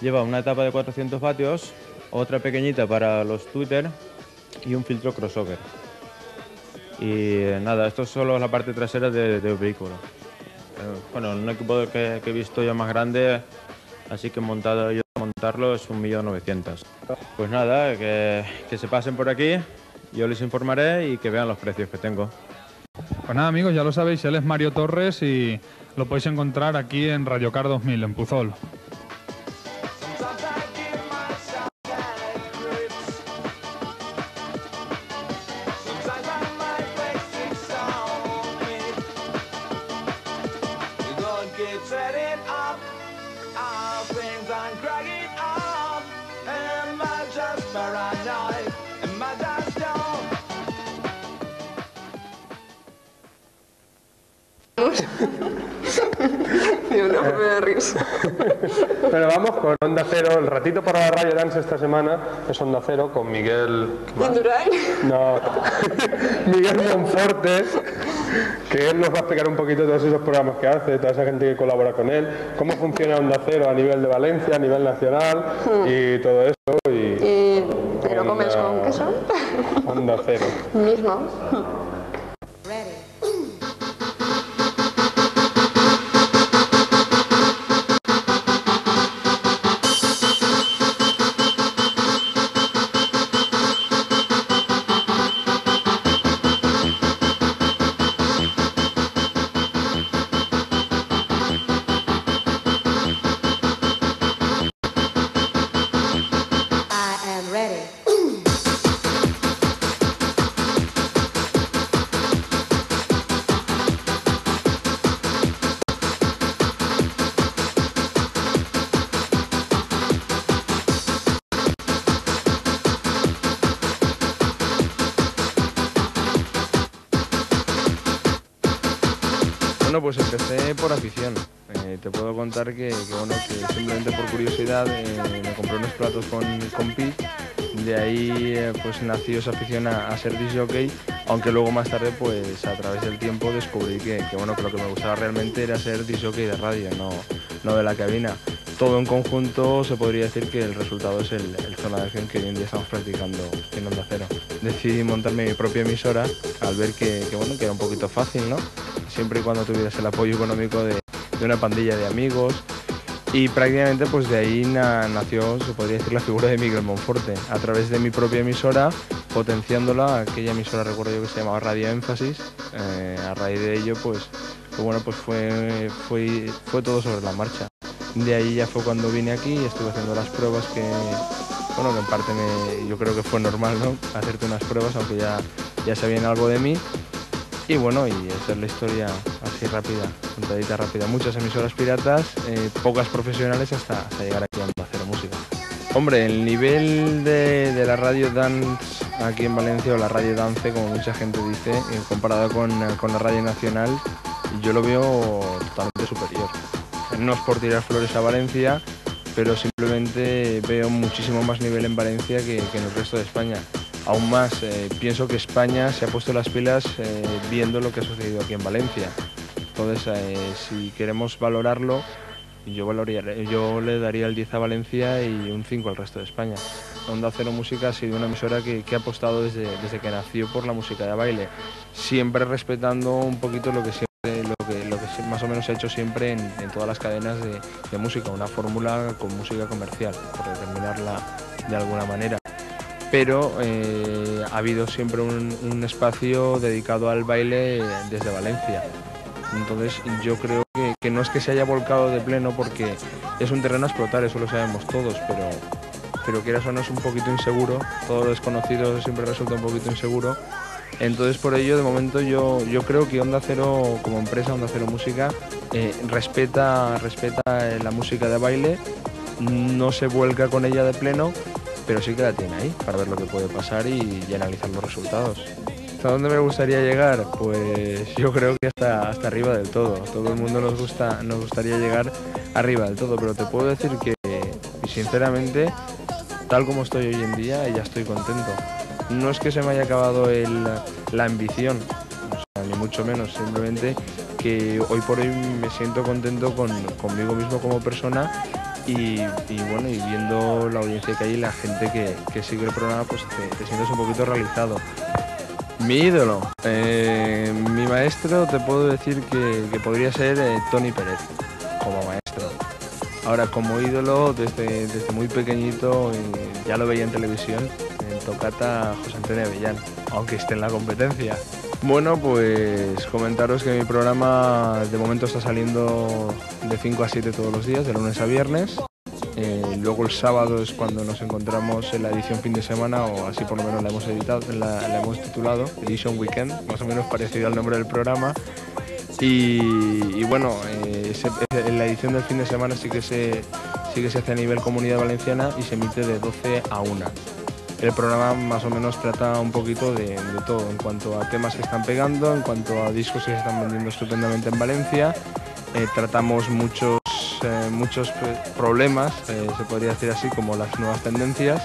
Lleva una etapa de 400 vatios, otra pequeñita para los Twitter y un filtro crossover. Y eh, nada, esto es solo la parte trasera de- del vehículo. Eh, bueno, un equipo que, que he visto yo más grande, así que montado yo montarlo es un millón novecientos. Pues nada, que, que se pasen por aquí, yo les informaré y que vean los precios que tengo. Pues nada, amigos, ya lo sabéis, él es Mario Torres y lo podéis encontrar aquí en Radio Car 2000, en Puzol. Yo no me da risa. Pero vamos con Onda Cero, el ratito para la Radio Dance esta semana es Onda Cero con Miguel... No, Miguel Monforte, que él nos va a explicar un poquito todos esos programas que hace, toda esa gente que colabora con él, cómo funciona Onda Cero a nivel de Valencia, a nivel nacional y todo eso. Y, ¿Y te lo comes con queso? Onda Cero. Mismo. Pues empecé por afición. Eh, te puedo contar que, simplemente por curiosidad eh, me compré unos platos con, con. De ahí eh, pues nació esa afición a, ser disc jockey, aunque luego más tarde pues a través del tiempo descubrí que, bueno, que lo que me gustaba realmente era ser disc jockey de radio, no, no de la cabina. Todo en conjunto se podría decir que el resultado es el, el zona de acción que hoy en día estamos practicando en Onda Cero. Decidí montarme mi propia emisora al ver que, que, bueno, que era un poquito fácil, ¿no? Siempre y cuando tuvieras el apoyo económico de, una pandilla de amigos, y prácticamente pues de ahí na- nació, se podría decir, la figura de Miguel Monforte, a través de mi propia emisora, potenciándola, aquella emisora recuerdo yo que se llamaba Radio Énfasis, eh, a raíz de ello pues, pues bueno, pues fue, fue, fue todo sobre la marcha. De ahí ya fue cuando vine aquí y estuve haciendo las pruebas que, bueno, que en parte me, yo creo que fue normal, ¿no? Hacerte unas pruebas, aunque ya, ya sabían algo de mí. Y bueno, y esa es la historia así rápida, contadita rápida. Muchas emisoras piratas, eh, pocas profesionales hasta, llegar aquí a Onda Cero Música. Hombre, el nivel de, de la radio dance aquí en Valencia, o la radio dance, como mucha gente dice, eh, comparado con, eh, con la radio nacional, yo lo veo totalmente superior. No es por tirar flores a Valencia, pero simplemente veo muchísimo más nivel en Valencia que en el resto de España. Aún más, eh, pienso que España se ha puesto las pilas eh, viendo lo que ha sucedido aquí en Valencia. Entonces, eh, si queremos valorarlo, yo, valoraría- yo le daría el 10 a Valencia y un 5 al resto de España. Onda Cero Música ha sido una emisora que, que ha apostado desde, desde que nació por la música de baile, siempre respetando un poquito lo que siempre más o menos se ha hecho siempre en, en todas las cadenas de, de música, una fórmula con música comercial, por determinarla de alguna manera. Pero eh, ha habido siempre un, espacio dedicado al baile desde Valencia. Entonces yo creo que, no es que se haya volcado de pleno porque es un terreno a explotar, eso lo sabemos todos, pero, pero quieras o no es un poquito inseguro, todo lo desconocido siempre resulta un poquito inseguro. Entonces por ello de momento yo, yo creo que Onda Cero como empresa, Onda Cero Música, eh, respeta, respeta la música de baile, no se vuelca con ella de pleno, pero sí que la tiene ahí para ver lo que puede pasar y, analizar los resultados. ¿Hasta dónde me gustaría llegar? Pues yo creo que hasta, hasta arriba del todo. Todo el mundo nos, gusta, nos gustaría llegar arriba del todo, pero te puedo decir que, sinceramente, tal como estoy hoy en día, ya estoy contento. No es que se me haya acabado el- la ambición, ni mucho menos, simplemente que hoy por hoy me siento contento con, conmigo mismo como persona y, bueno, y viendo la audiencia que hay la gente que, que sigue el programa, pues te, te sientes un poquito realizado. Mi ídolo, eh, mi maestro, te puedo decir que, que podría ser eh, Tony Pérez, como maestro. Ahora, como ídolo, desde, desde muy pequeñito, eh, ya lo veía en televisión, en Tocata José Antonio Avellán, aunque esté en la competencia. Bueno, pues comentaros que mi programa de momento está saliendo de 5 a 7 todos los días, de lunes a viernes. Eh, luego el sábado es cuando nos encontramos en la edición fin de semana, o así por lo menos la hemos editado, la, hemos titulado, Edition Weekend, más o menos parecido al nombre del programa. Y, bueno, eh, en la edición del fin de semana sí que, se, sí que se hace a nivel comunidad valenciana y se emite de 12 a 1. El programa más o menos trata un poquito de, todo, en cuanto a temas que están pegando, en cuanto a discos que se están vendiendo estupendamente en Valencia. Eh, tratamos muchos, eh, muchos problemas, eh, se podría decir así, como las nuevas tendencias.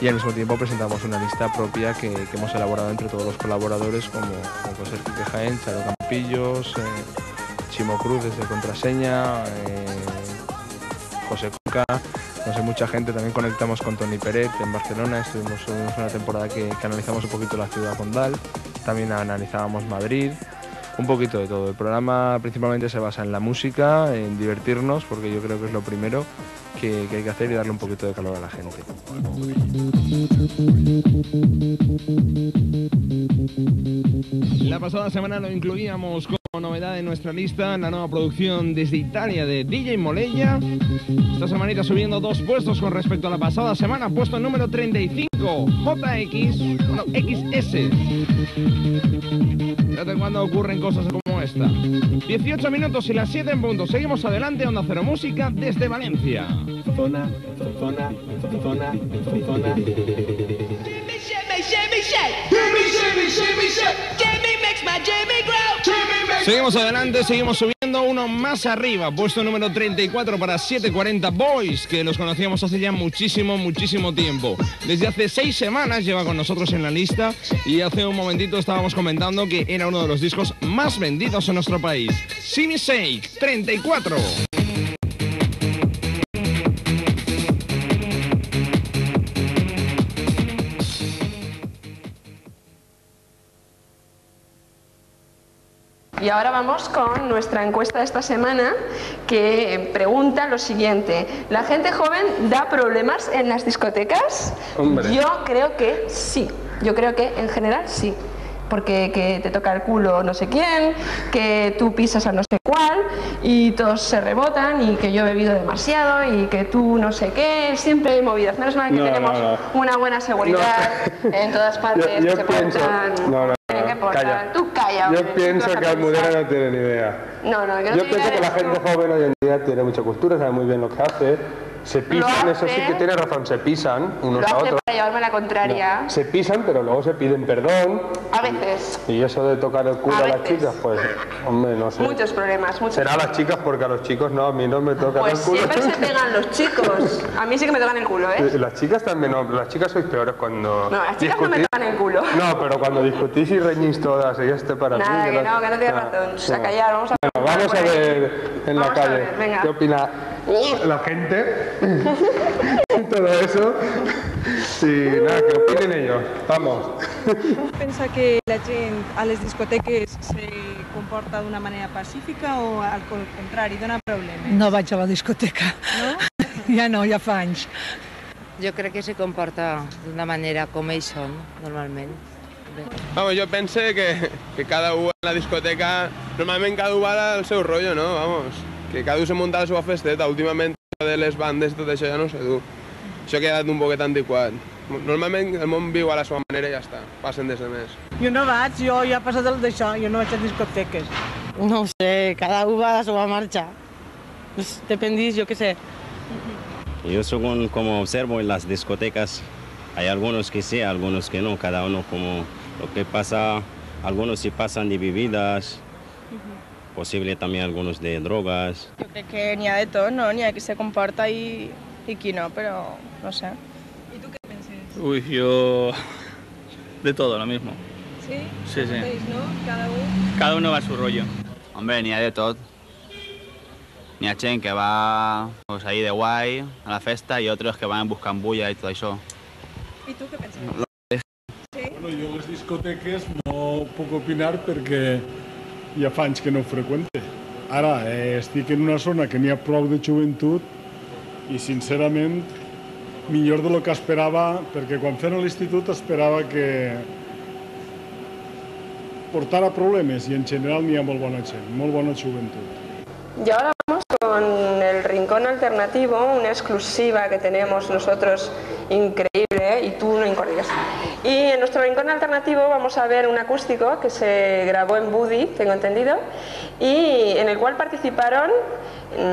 Y al mismo tiempo presentamos una lista propia que, hemos elaborado entre todos los colaboradores, como, como Quique Jaén, Charo Campillos, Chimo Cruz desde Contraseña, José Coca, no sé, mucha gente. También conectamos con Tony Peret en Barcelona, estuvimos una temporada que, analizamos un poquito la ciudad condal, también analizábamos Madrid, un poquito de todo. El programa principalmente se basa en la música, en divertirnos, porque yo creo que es lo primero que, que hay que hacer y darle un poquito de calor a la gente. La pasada semana lo incluíamos como novedad en nuestra lista, la nueva producción desde Italia de DJ Molella. Esta semanita subiendo dos puestos con respecto a la pasada semana, puesto número 35, JX, bueno, XS. Fíjate cuando ocurren cosas como esta. 18 minutos y las 7 en punto. Seguimos adelante, Onda Cero Música desde Valencia. Zona, zona, zona, zona. Seguimos adelante, seguimos subiendo uno más arriba, puesto número 34 para 740 Boys, que los conocíamos hace ya muchísimo, muchísimo tiempo. Desde hace seis semanas lleva con nosotros en la lista y hace un momentito estábamos comentando que era uno de los discos más vendidos en nuestro país. Simi Shake, 34. Y ahora vamos con nuestra encuesta de esta semana que pregunta lo siguiente. ¿La gente joven da problemas en las discotecas? Hombre. Yo creo que sí. Yo creo que en general sí. Porque que te toca el culo no sé quién, que tú pisas a no sé cuál y todos se rebotan y que yo he bebido demasiado y que tú no sé qué. Siempre hay movidas. Menos mal que No, tenemos no, no. una buena seguridad en todas partes. Yo, yo que se portan- no, no, tienen que no, portar. calla. Tú calla. Yo pienso que Almudena no tiene ni idea. No, no, Yo tiene pienso que la gente joven hoy en día tiene mucha cultura, sabe muy bien lo que hace. Se pisan, eso sí que tiene razón, se pisan unos a otros. para llevarme la contraria. Se pisan, pero luego se piden perdón. A veces. Y eso de tocar el culo A a, las chicas, pues, hombre, no sé. Muchos problemas, muchos Será a las chicas porque a los chicos no, a mí no me tocan Pues el culo. siempre se pegan los chicos. A mí sí que me tocan el culo, ¿eh? Eh, Las chicas también, no, las chicas sois peores cuando No, las chicas no me discutís. tocan el culo. No, pero cuando discutís y reñís todas, ella esté para ti. Nada, que no- no, que no tienes nada, razón. O sea, no. callar, vamos a Bueno, vamos a ver en la Vamos a calle ver, venga. qué opina la gente y todo eso. Y nada, que opinen ellos. Vamos. Pensa que la gent a les discoteques se comporta d'una manera pacífica o al contrari, dona problemes? No vaig a la discoteca. No? Ja no, ja fa anys. Jo crec que se comporta d'una manera com ells són, normalment. Bé. Vamos, yo pensé que, que cada uno en la discoteca, normalmente cada uno va al seu rollo, no? Vamos, que cada uno se munta la seva festeta. Últimament, de les bandes i tot això ja no sé tu. Això ha quedat un poquet antiquat. Normalment el món viu a la seva manera i ja està, passen des de més. Jo no vaig, jo ja he passat el d'això, jo no vaig a discoteques. No ho sé, cada uno va a la seva marcha. Pues, dependís, yo qué sé. Yo según como observo en las discotecas, hay algunos que sí, algunos que no, cada uno como lo que pasa, algunos sí pasan de bebidas, posible también algunos de drogas. Jo crec que n'hi ha de tot, no? N'hi ha qui se comporta i, i qui no, però no sé. Uy, yo de todo lo mismo. Sí? Sí, sí. Mateix, no? Cada un... Cada uno va a su rollo. Hombre, n'hi ha de tot. N'hi ha gent que va pues, ahí de guay a la festa y otros que van buscant bulla y todo això. I tu què penses? Bueno, jo a les discoteques no puc opinar perquè ja fa anys que no ho freqüente. Ara eh, estic en una zona que n'hi ha prou de joventut i sincerament millor de lo que esperava, perquè quan fent l'institut esperava que portara problemes i en general n'hi ha molt bona gent, molt bona joventut. Y ahora vamos con el Rincón Alternativo, una exclusiva que tenemos nosotros increíble y tú no incordias. Y en nuestro Rincón Alternativo vamos a ver un acústico que se grabó en Buddy, tengo entendido, y en el cual participaron,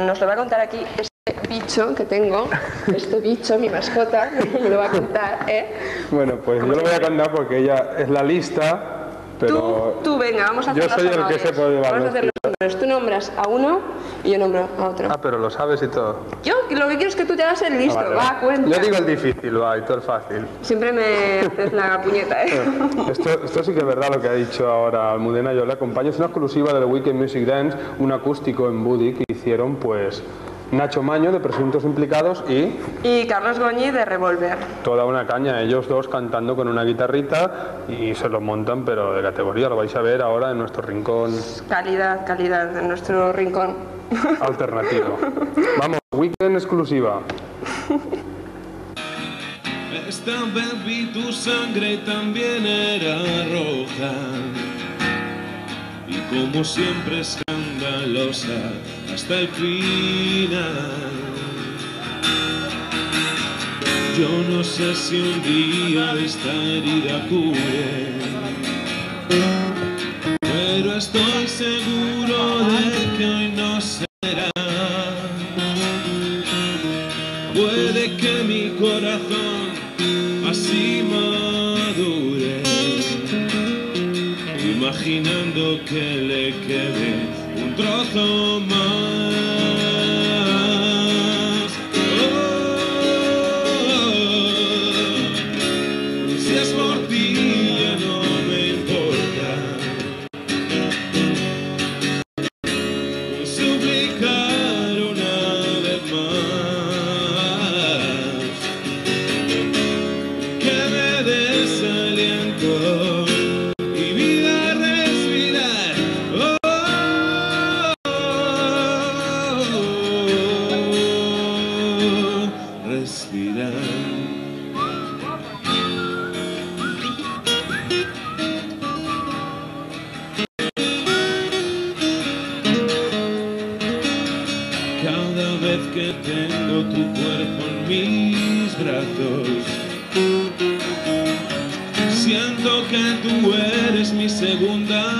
nos lo va a contar aquí este bicho que tengo, este bicho, mi mascota, me lo va a contar, ¿eh? Bueno, pues yo lo voy a contar porque ella es la lista, pero Tú venga, vamos a hacer yo los soy el que se puede llevar Vamos a hacer los honores. Tú nombras a uno y yo nombro a otro. Ah, pero lo sabes y todo. Yo lo que quiero es que tú te hagas el listo, Ah, vale, va, cuenta. Yo digo el difícil, va, y tú el fácil. Siempre me haces la puñeta, ¿eh? Esto, esto sí que es verdad lo que ha dicho ahora Almudena. Yo le acompaño. Es una exclusiva del Weekend Music Dance, un acústico en Buddy que hicieron pues Nacho Maño de Presuntos Implicados y Y Carlos Goñi de Revolver. toda una caña. Ellos dos cantando con una guitarrita y se lo montan, pero de categoría. Lo vais a ver ahora en nuestro rincón Calidad, calidad, en nuestro rincón. alternativo. Vamos, Weekend exclusiva. Esta vez vi tu sangre también era roja y como siempre escandalosa hasta el final. Yo no sé si un día esta herida cure, pero estoy seguro de que hoy no será. Puede que mi corazón así madure, imaginando que tu cuerpo en mis brazos. Siento que tú eres mi segunda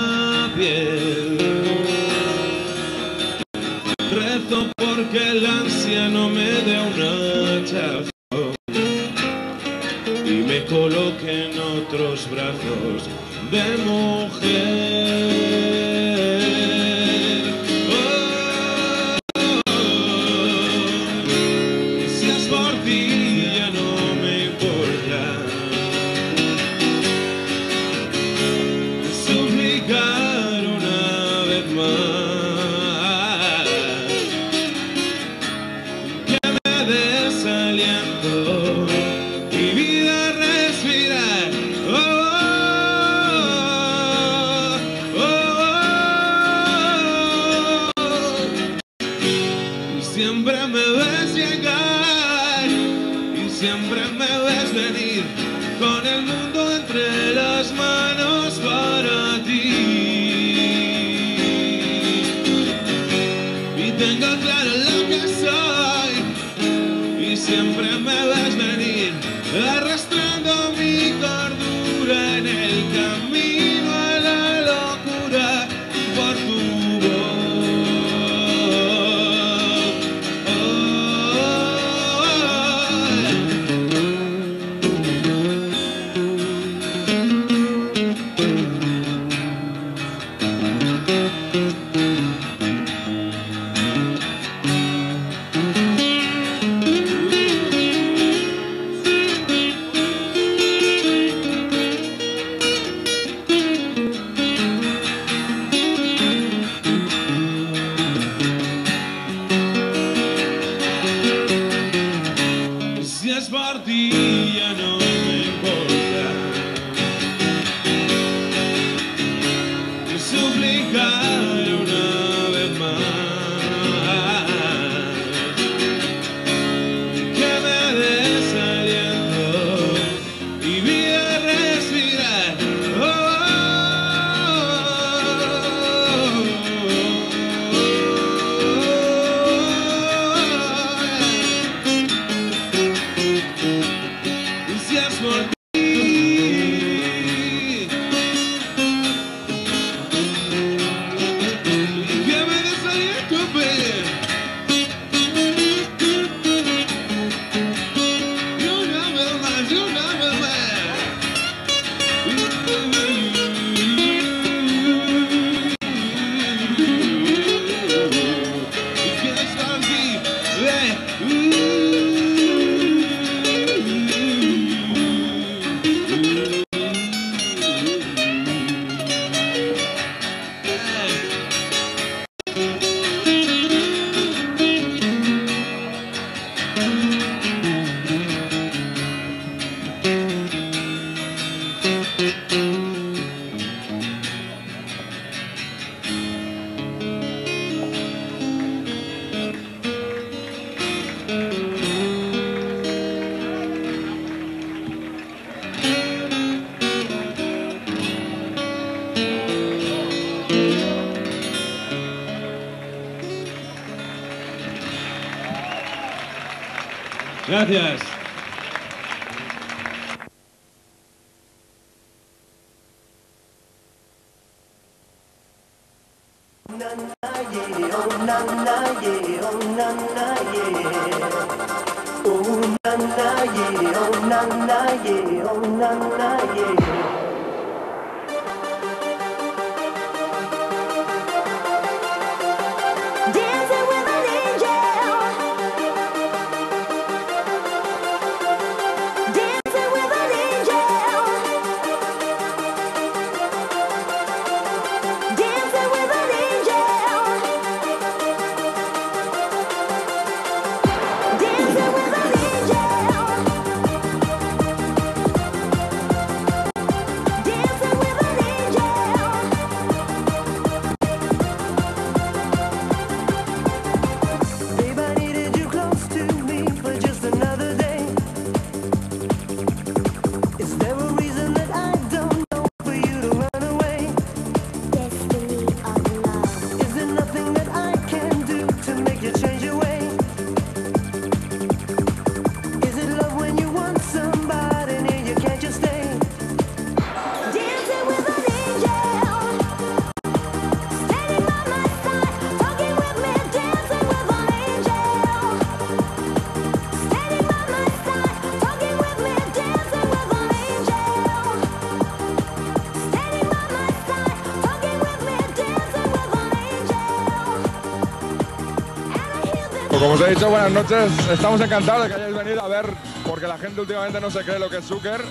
buenas noches. Estamos encantados de que hayáis venido a ver, porque la gente últimamente no se cree lo que es Zucker.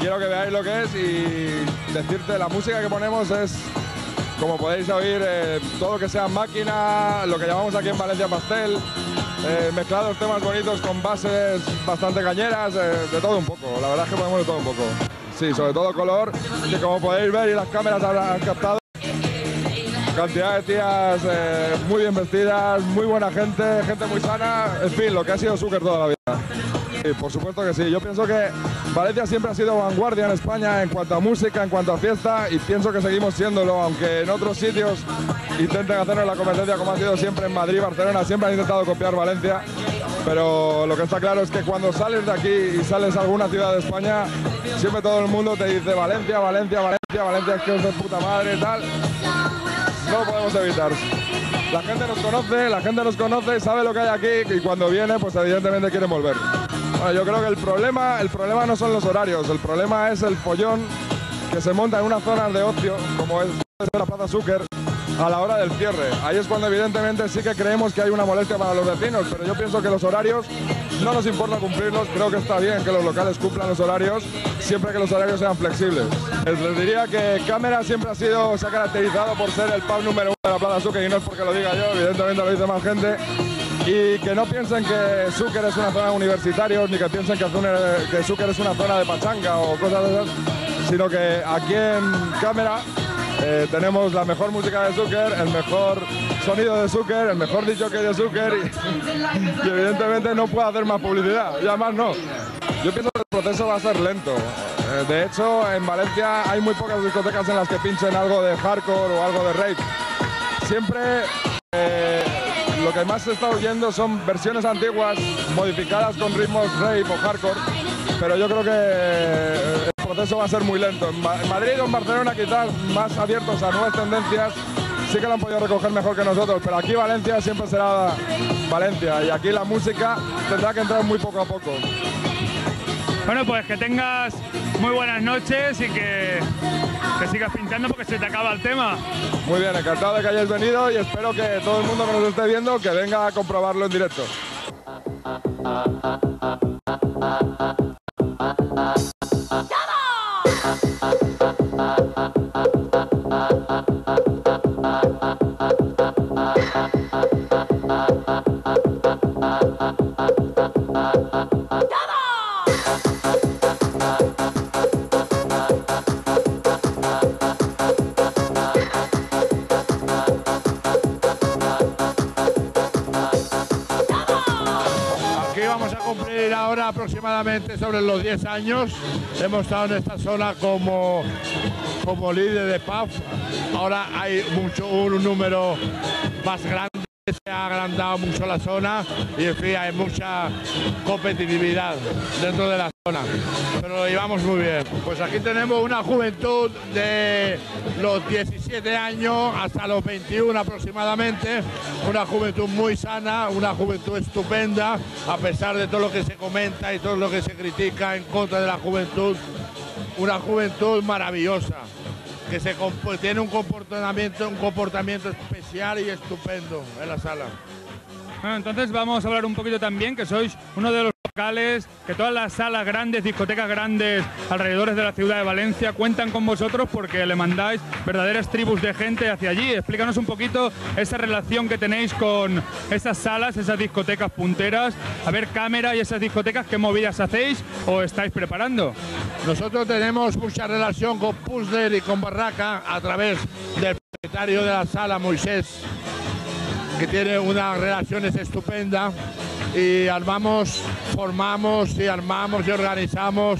Quiero que veáis lo que es y decirte, la música que ponemos es, como podéis oír, eh, todo lo que sea máquina, lo que llamamos aquí en Valencia pastel, eh, mezclados temas bonitos con bases bastante cañeras, eh, de todo un poco. La verdad es que ponemos de todo un poco. Sí, sobre todo color, que como podéis ver y las cámaras habrán captado, Cantidad de tías eh, muy bien vestidas, muy buena gente, gente muy sana, en fin, lo que ha sido Zucker toda la vida. Sí, por supuesto que sí. Yo pienso que Valencia siempre ha sido vanguardia en España en cuanto a música, en cuanto a fiesta, y pienso que seguimos siéndolo, aunque en otros sitios intenten hacernos la competencia como ha sido siempre en Madrid, Barcelona, siempre han intentado copiar Valencia. Pero lo que está claro es que cuando sales de aquí y sales a alguna ciudad de España, siempre todo el mundo te dice Valencia, Valencia, Valencia, Valencia es que es de puta madre y tal no lo podemos evitar. La gente nos conoce, la gente nos conoce, sabe lo que hay aquí y cuando viene, pues evidentemente quiere volver. Yo creo que el problema, el problema no son los horarios, el problema es el follón que se monta en unas zonas de ocio, como es la Plaza Zucker, a la hora del cierre. Ahí es cuando evidentemente sí que creemos que hay una molestia para los vecinos, pero yo pienso que los horarios no nos importa cumplirlos, creo que está bien que los locales cumplan los horarios, siempre que los horarios sean flexibles. Les diría que Cámara siempre ha sido, se ha caracterizado por ser el pub número uno de la Plaza Zucker y no es porque lo diga yo, evidentemente lo dice más gente. Y que no piensen que Zucker es una zona de ni que piensen que que Zucker es una zona de pachanga o cosas de esas, sino que aquí en Cámara eh, tenemos la mejor música de Zucker, el mejor sonido de Zucker, el mejor dicho que de Zucker y, y evidentemente no puedo hacer más publicidad, ya más no. Yo pienso que el proceso va a ser lento. Eh, de hecho, en Valencia hay muy pocas discotecas en las que pinchen algo de hardcore o algo de rave. Siempre eh, lo que más se está oyendo son versiones antiguas modificadas con ritmos rave o hardcore, pero yo creo que proceso va a ser muy lento. En, Ma- en Madrid o en Barcelona quizás más abiertos a nuevas tendencias, sí que lo han podido recoger mejor que nosotros, pero aquí Valencia siempre será Valencia y aquí la música tendrá que entrar muy poco a poco. Bueno, pues que tengas muy buenas noches y que, que sigas pinchando porque se te acaba el tema. Muy bien, encantado de que hayáis venido y espero que todo el mundo que nos esté viendo que venga a comprobarlo en directo. aproximadamente sobre los 10 años. Hemos estado en esta zona como, como líder de pub. Ahora hay mucho, un número más grande, se ha agrandado mucho la zona y en fin, hay mucha competitividad dentro de la zona. Pero lo llevamos muy bien. Pues aquí tenemos una juventud de los 17 años hasta los 21 aproximadamente. Una juventud muy sana, una juventud estupenda, a pesar de todo lo que se comenta y todo lo que se critica en contra de la juventud. Una juventud maravillosa, que tiene un comportamiento, un comportamiento especial y estupendo en la sala. Bueno, entonces vamos a hablar un poquito también que sois uno de los locales, que todas las salas grandes, discotecas grandes alrededores de la ciudad de Valencia cuentan con vosotros porque le mandáis verdaderas tribus de gente hacia allí. Explícanos un poquito esa relación que tenéis con esas salas, esas discotecas punteras, a ver cámara y esas discotecas, qué movidas hacéis o estáis preparando. Nosotros tenemos mucha relación con Puzzler y con Barraca a través del propietario de la sala, Moisés, que tiene unas relaciones estupendas y armamos, formamos y armamos y organizamos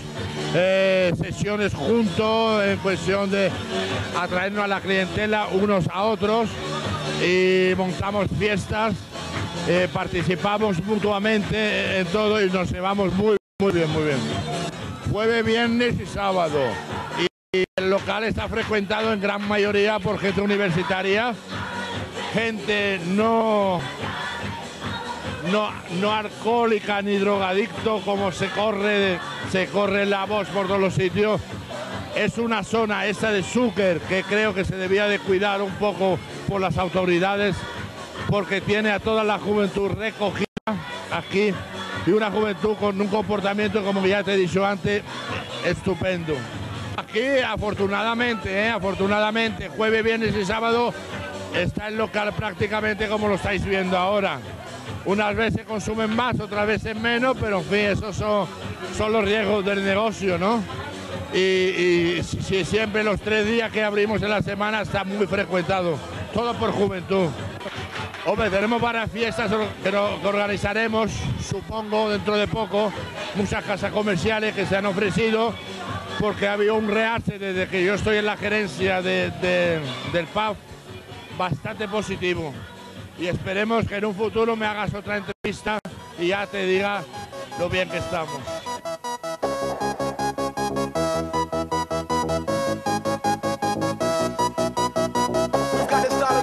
eh, sesiones juntos en cuestión de atraernos a la clientela unos a otros y montamos fiestas, eh, participamos mutuamente en todo y nos llevamos muy, muy bien, muy bien. Jueves, viernes y sábado. Y el local está frecuentado en gran mayoría por gente universitaria, gente no, no, no alcohólica ni drogadicto como se corre, se corre la voz por todos los sitios. Es una zona esa de Zúcar que creo que se debía de cuidar un poco por las autoridades porque tiene a toda la juventud recogida aquí y una juventud con un comportamiento, como ya te he dicho antes, estupendo. Aquí, afortunadamente, ¿eh? afortunadamente, jueves, viernes y sábado está el local prácticamente como lo estáis viendo ahora. Unas veces consumen más, otras veces menos, pero en fin, esos son, son los riesgos del negocio, ¿no? Y, si- siempre los tres días que abrimos en la semana está muy frecuentado, todo por juventud. Hombre, tenemos varias fiestas que organizaremos, supongo, dentro de poco, muchas casas comerciales que se han ofrecido, porque ha habido un realce desde que yo estoy en la gerencia de- de- del pub bastante positivo. Y esperemos que en un futuro me hagas otra entrevista y ya te diga lo bien que estamos. We've got the style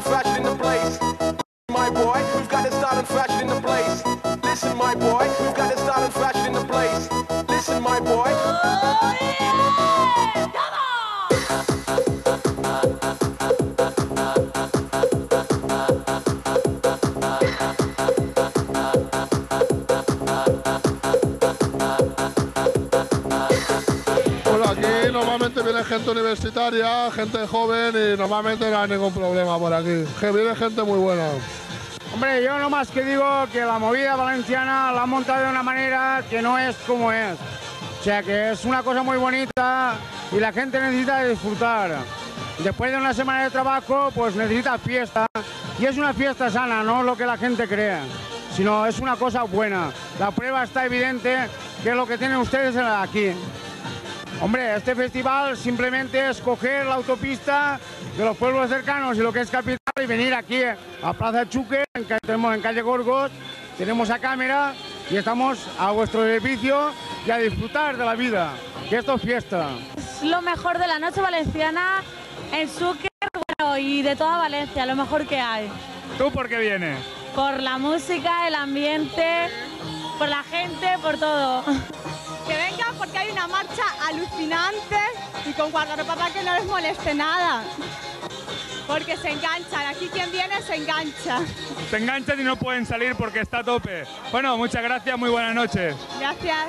normalmente viene gente universitaria, gente joven y normalmente no hay ningún problema por aquí. Que viene gente muy buena. Hombre, yo no más que digo que la movida valenciana la han montado de una manera que no es como es. O sea, que es una cosa muy bonita y la gente necesita disfrutar. Después de una semana de trabajo, pues necesita fiesta. Y es una fiesta sana, no lo que la gente cree, sino es una cosa buena. La prueba está evidente que lo que tienen ustedes aquí. Hombre, este festival simplemente es coger la autopista de los pueblos cercanos y lo que es capital y venir aquí a Plaza Chuque, en ca- tenemos en calle Gorgos, tenemos a cámara y estamos a vuestro servicio y a disfrutar de la vida, que esto es fiesta. Es lo mejor de la noche valenciana en bueno, y de toda Valencia, lo mejor que hay. ¿Tú por qué vienes? Por la música, el ambiente, por la gente, por todo. Que vengan porque hay una marcha alucinante y con guardarropa para que no les moleste nada. Porque se enganchan, aquí quien viene se engancha. Se enganchan y no pueden salir porque está a tope. Bueno, muchas gracias, muy buenas noches. Gracias.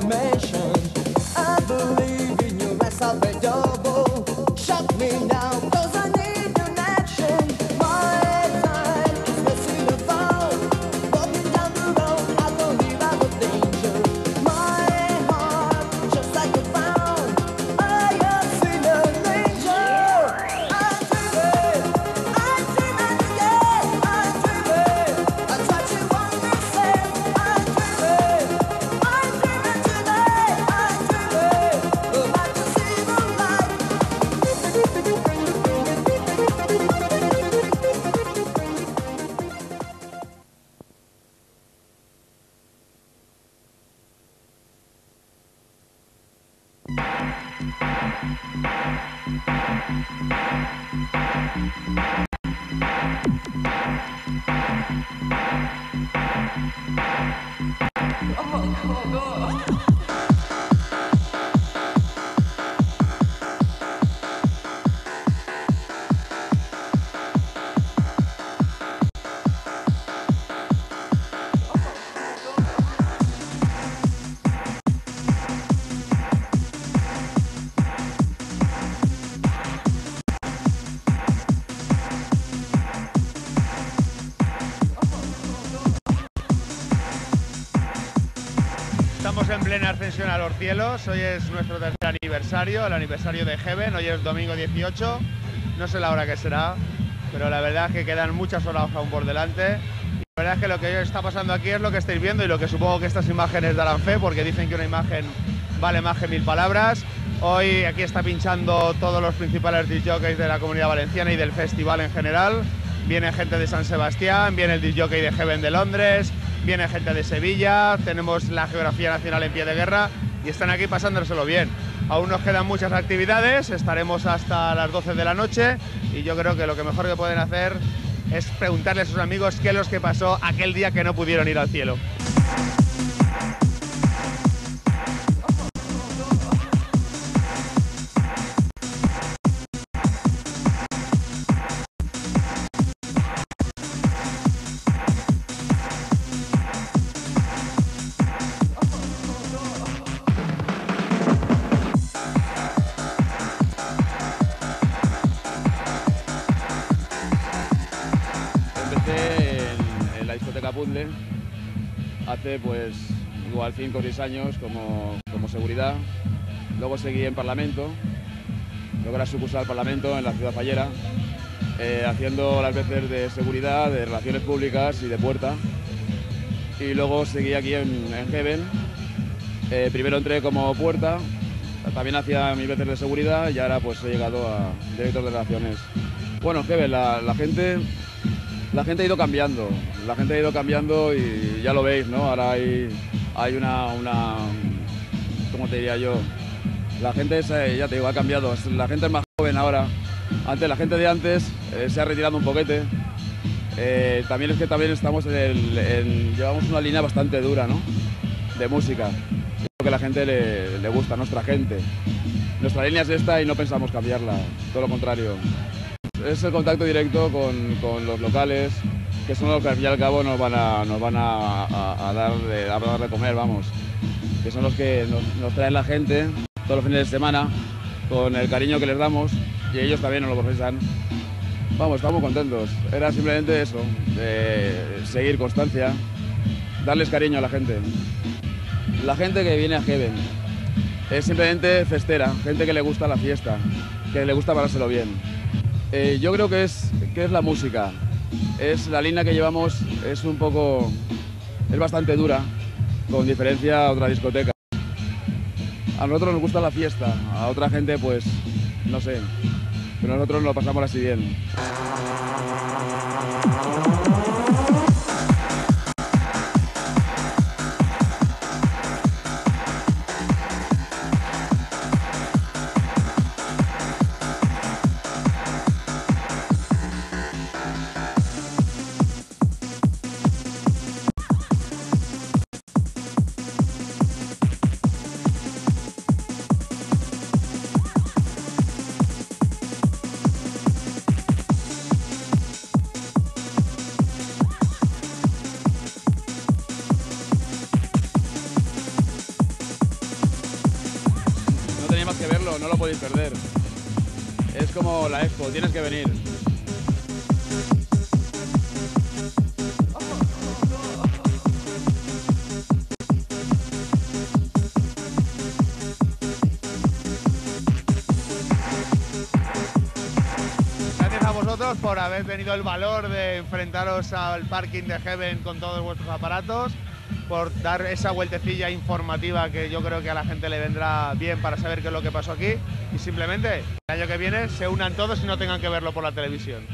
mexe. Ascensión a los cielos. Hoy es nuestro tercer aniversario, el aniversario de Heaven. Hoy es domingo 18. No sé la hora que será, pero la verdad es que quedan muchas horas aún por delante. Y la verdad es que lo que está pasando aquí es lo que estáis viendo y lo que supongo que estas imágenes darán fe, porque dicen que una imagen vale más que mil palabras. Hoy aquí está pinchando todos los principales disc jockeys de la comunidad valenciana y del festival en general. Viene gente de San Sebastián, viene el disc jockey de Heaven de Londres, viene gente de Sevilla, tenemos la geografía nacional en pie de guerra y están aquí pasándoselo bien. Aún nos quedan muchas actividades, estaremos hasta las 12 de la noche y yo creo que lo que mejor que pueden hacer es preguntarle a sus amigos qué es lo que pasó aquel día que no pudieron ir al cielo. Pues igual 5 o 6 años como, como seguridad. Luego seguí en Parlamento, luego era sucursal Parlamento en la ciudad fallera, eh, haciendo las veces de seguridad, de relaciones públicas y de puerta. Y luego seguí aquí en, en Heaven. Eh, primero entré como puerta, también hacía mis veces de seguridad y ahora pues he llegado a director de relaciones. Bueno, Heaven, la, la gente la gente ha ido cambiando, la gente ha ido cambiando y ya lo veis, ¿no? Ahora hay, hay una, una, ¿cómo te diría yo? La gente, eh, ya te digo, ha cambiado, la gente es más joven ahora. Antes, la gente de antes eh, se ha retirado un poquete. Eh, también es que también estamos en, el- llevamos una línea bastante dura, ¿no? De música. Lo que la gente le, le gusta, nuestra gente. Nuestra línea es esta y no pensamos cambiarla, todo lo contrario es el contacto directo con, con los locales, que son los que al fin y al cabo nos van a, nos van a, dar, de, a comer, vamos. Que son los que nos, nos traen la gente todos los fines de semana, con el cariño que les damos, y ellos también nos lo profesan. Vamos, estamos contentos. Era simplemente eso, de seguir constancia, darles cariño a la gente. La gente que viene a Heaven es simplemente festera, gente que le gusta la fiesta, que le gusta pasárselo bien. Eh, yo creo que es, que es la música. Es la línea que llevamos, es un poco. es bastante dura, con diferencia a otra discoteca. A nosotros nos gusta la fiesta, a otra gente, pues, no sé. Pero nosotros nos lo pasamos así bien. El valor de enfrentaros al parking de Heaven con todos vuestros aparatos, por dar esa vueltecilla informativa que yo creo que a la gente le vendrá bien para saber qué es lo que pasó aquí y simplemente el año que viene se unan todos y no tengan que verlo por la televisión.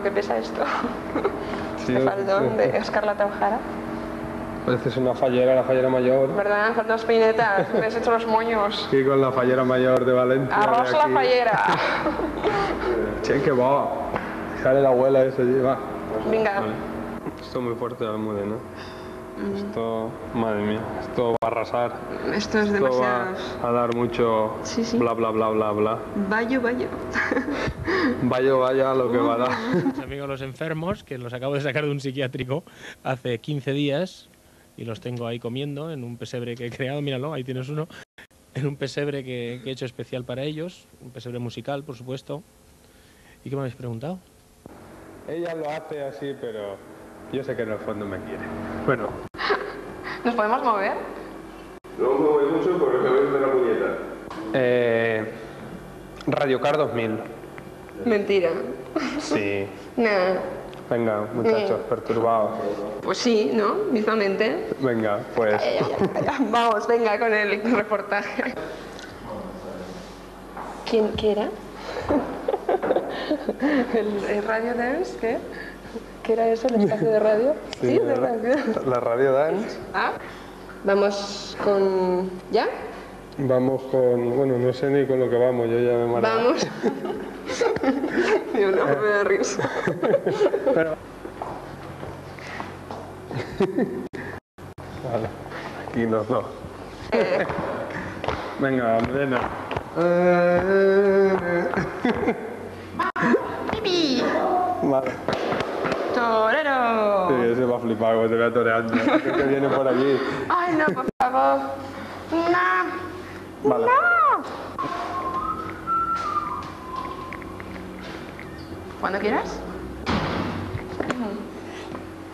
Lo que pesa esto. Sí, Este faldón de Escarlata O'Hara. Pareces una fallera, la fallera mayor. ¿Verdad? Faltan las peinetas. Me has hecho los moños. Aquí con la fallera mayor de Valencia. Arroz de la fallera. Che, que va. Sale la abuela esa allí, va. Venga. Vale. Esto es muy fuerte la Almudena. Mm. Esto, madre mía, esto va a arrasar. Esto es Esto demasiado. va a dar mucho bla bla bla bla bla. Bayo, bayo. Vaya, vaya lo que va a dar. Mis amigos los enfermos, que los acabo de sacar de un psiquiátrico hace 15 días y los tengo ahí comiendo en un pesebre que he creado, míralo, ahí tienes uno, en un pesebre que, que he hecho especial para ellos, un pesebre musical, por supuesto. ¿Y qué me habéis preguntado? Ella lo hace así, pero yo sé que en el fondo me quiere. Bueno, ¿Nos podemos mover? no me voy mucho porque me voy de la puñeta. Eh, Radio Car 2000. Mentira. Sí. Nah. Venga, muchachos, perturbados. Pues sí, ¿no? Mismamente. Venga, pues. Vamos, venga con el reportaje. ¿Quién qué era? ¿El, el Radio Dance? ¿Qué? ¿Qué era eso? ¿El espacio de radio? Sí, de la, radio. la Radio Dance. Ah, vamos con... ¿Ya? Vamos con. Bueno, no sé ni con lo que vamos, yo ya me mareado. Vamos. Dios, no me da risa. Pero- Vale, aquí los dos. Venga, Morena. ¡Pipi! Vale. ¡Torero! Sí, ese va a flipar se vea toreando. Es que viene por allí. Ay, no, por favor. No. Vale. No. Cuando quieras.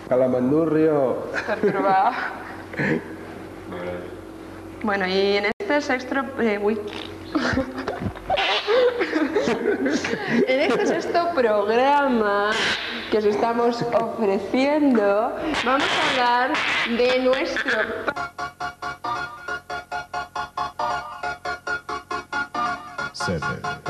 Calamandurrio. Perturbado. Bueno, y en este sexto... eh, uy. en este sexto programa que os estamos ofreciendo, vamos a hablar de nuestro... 7.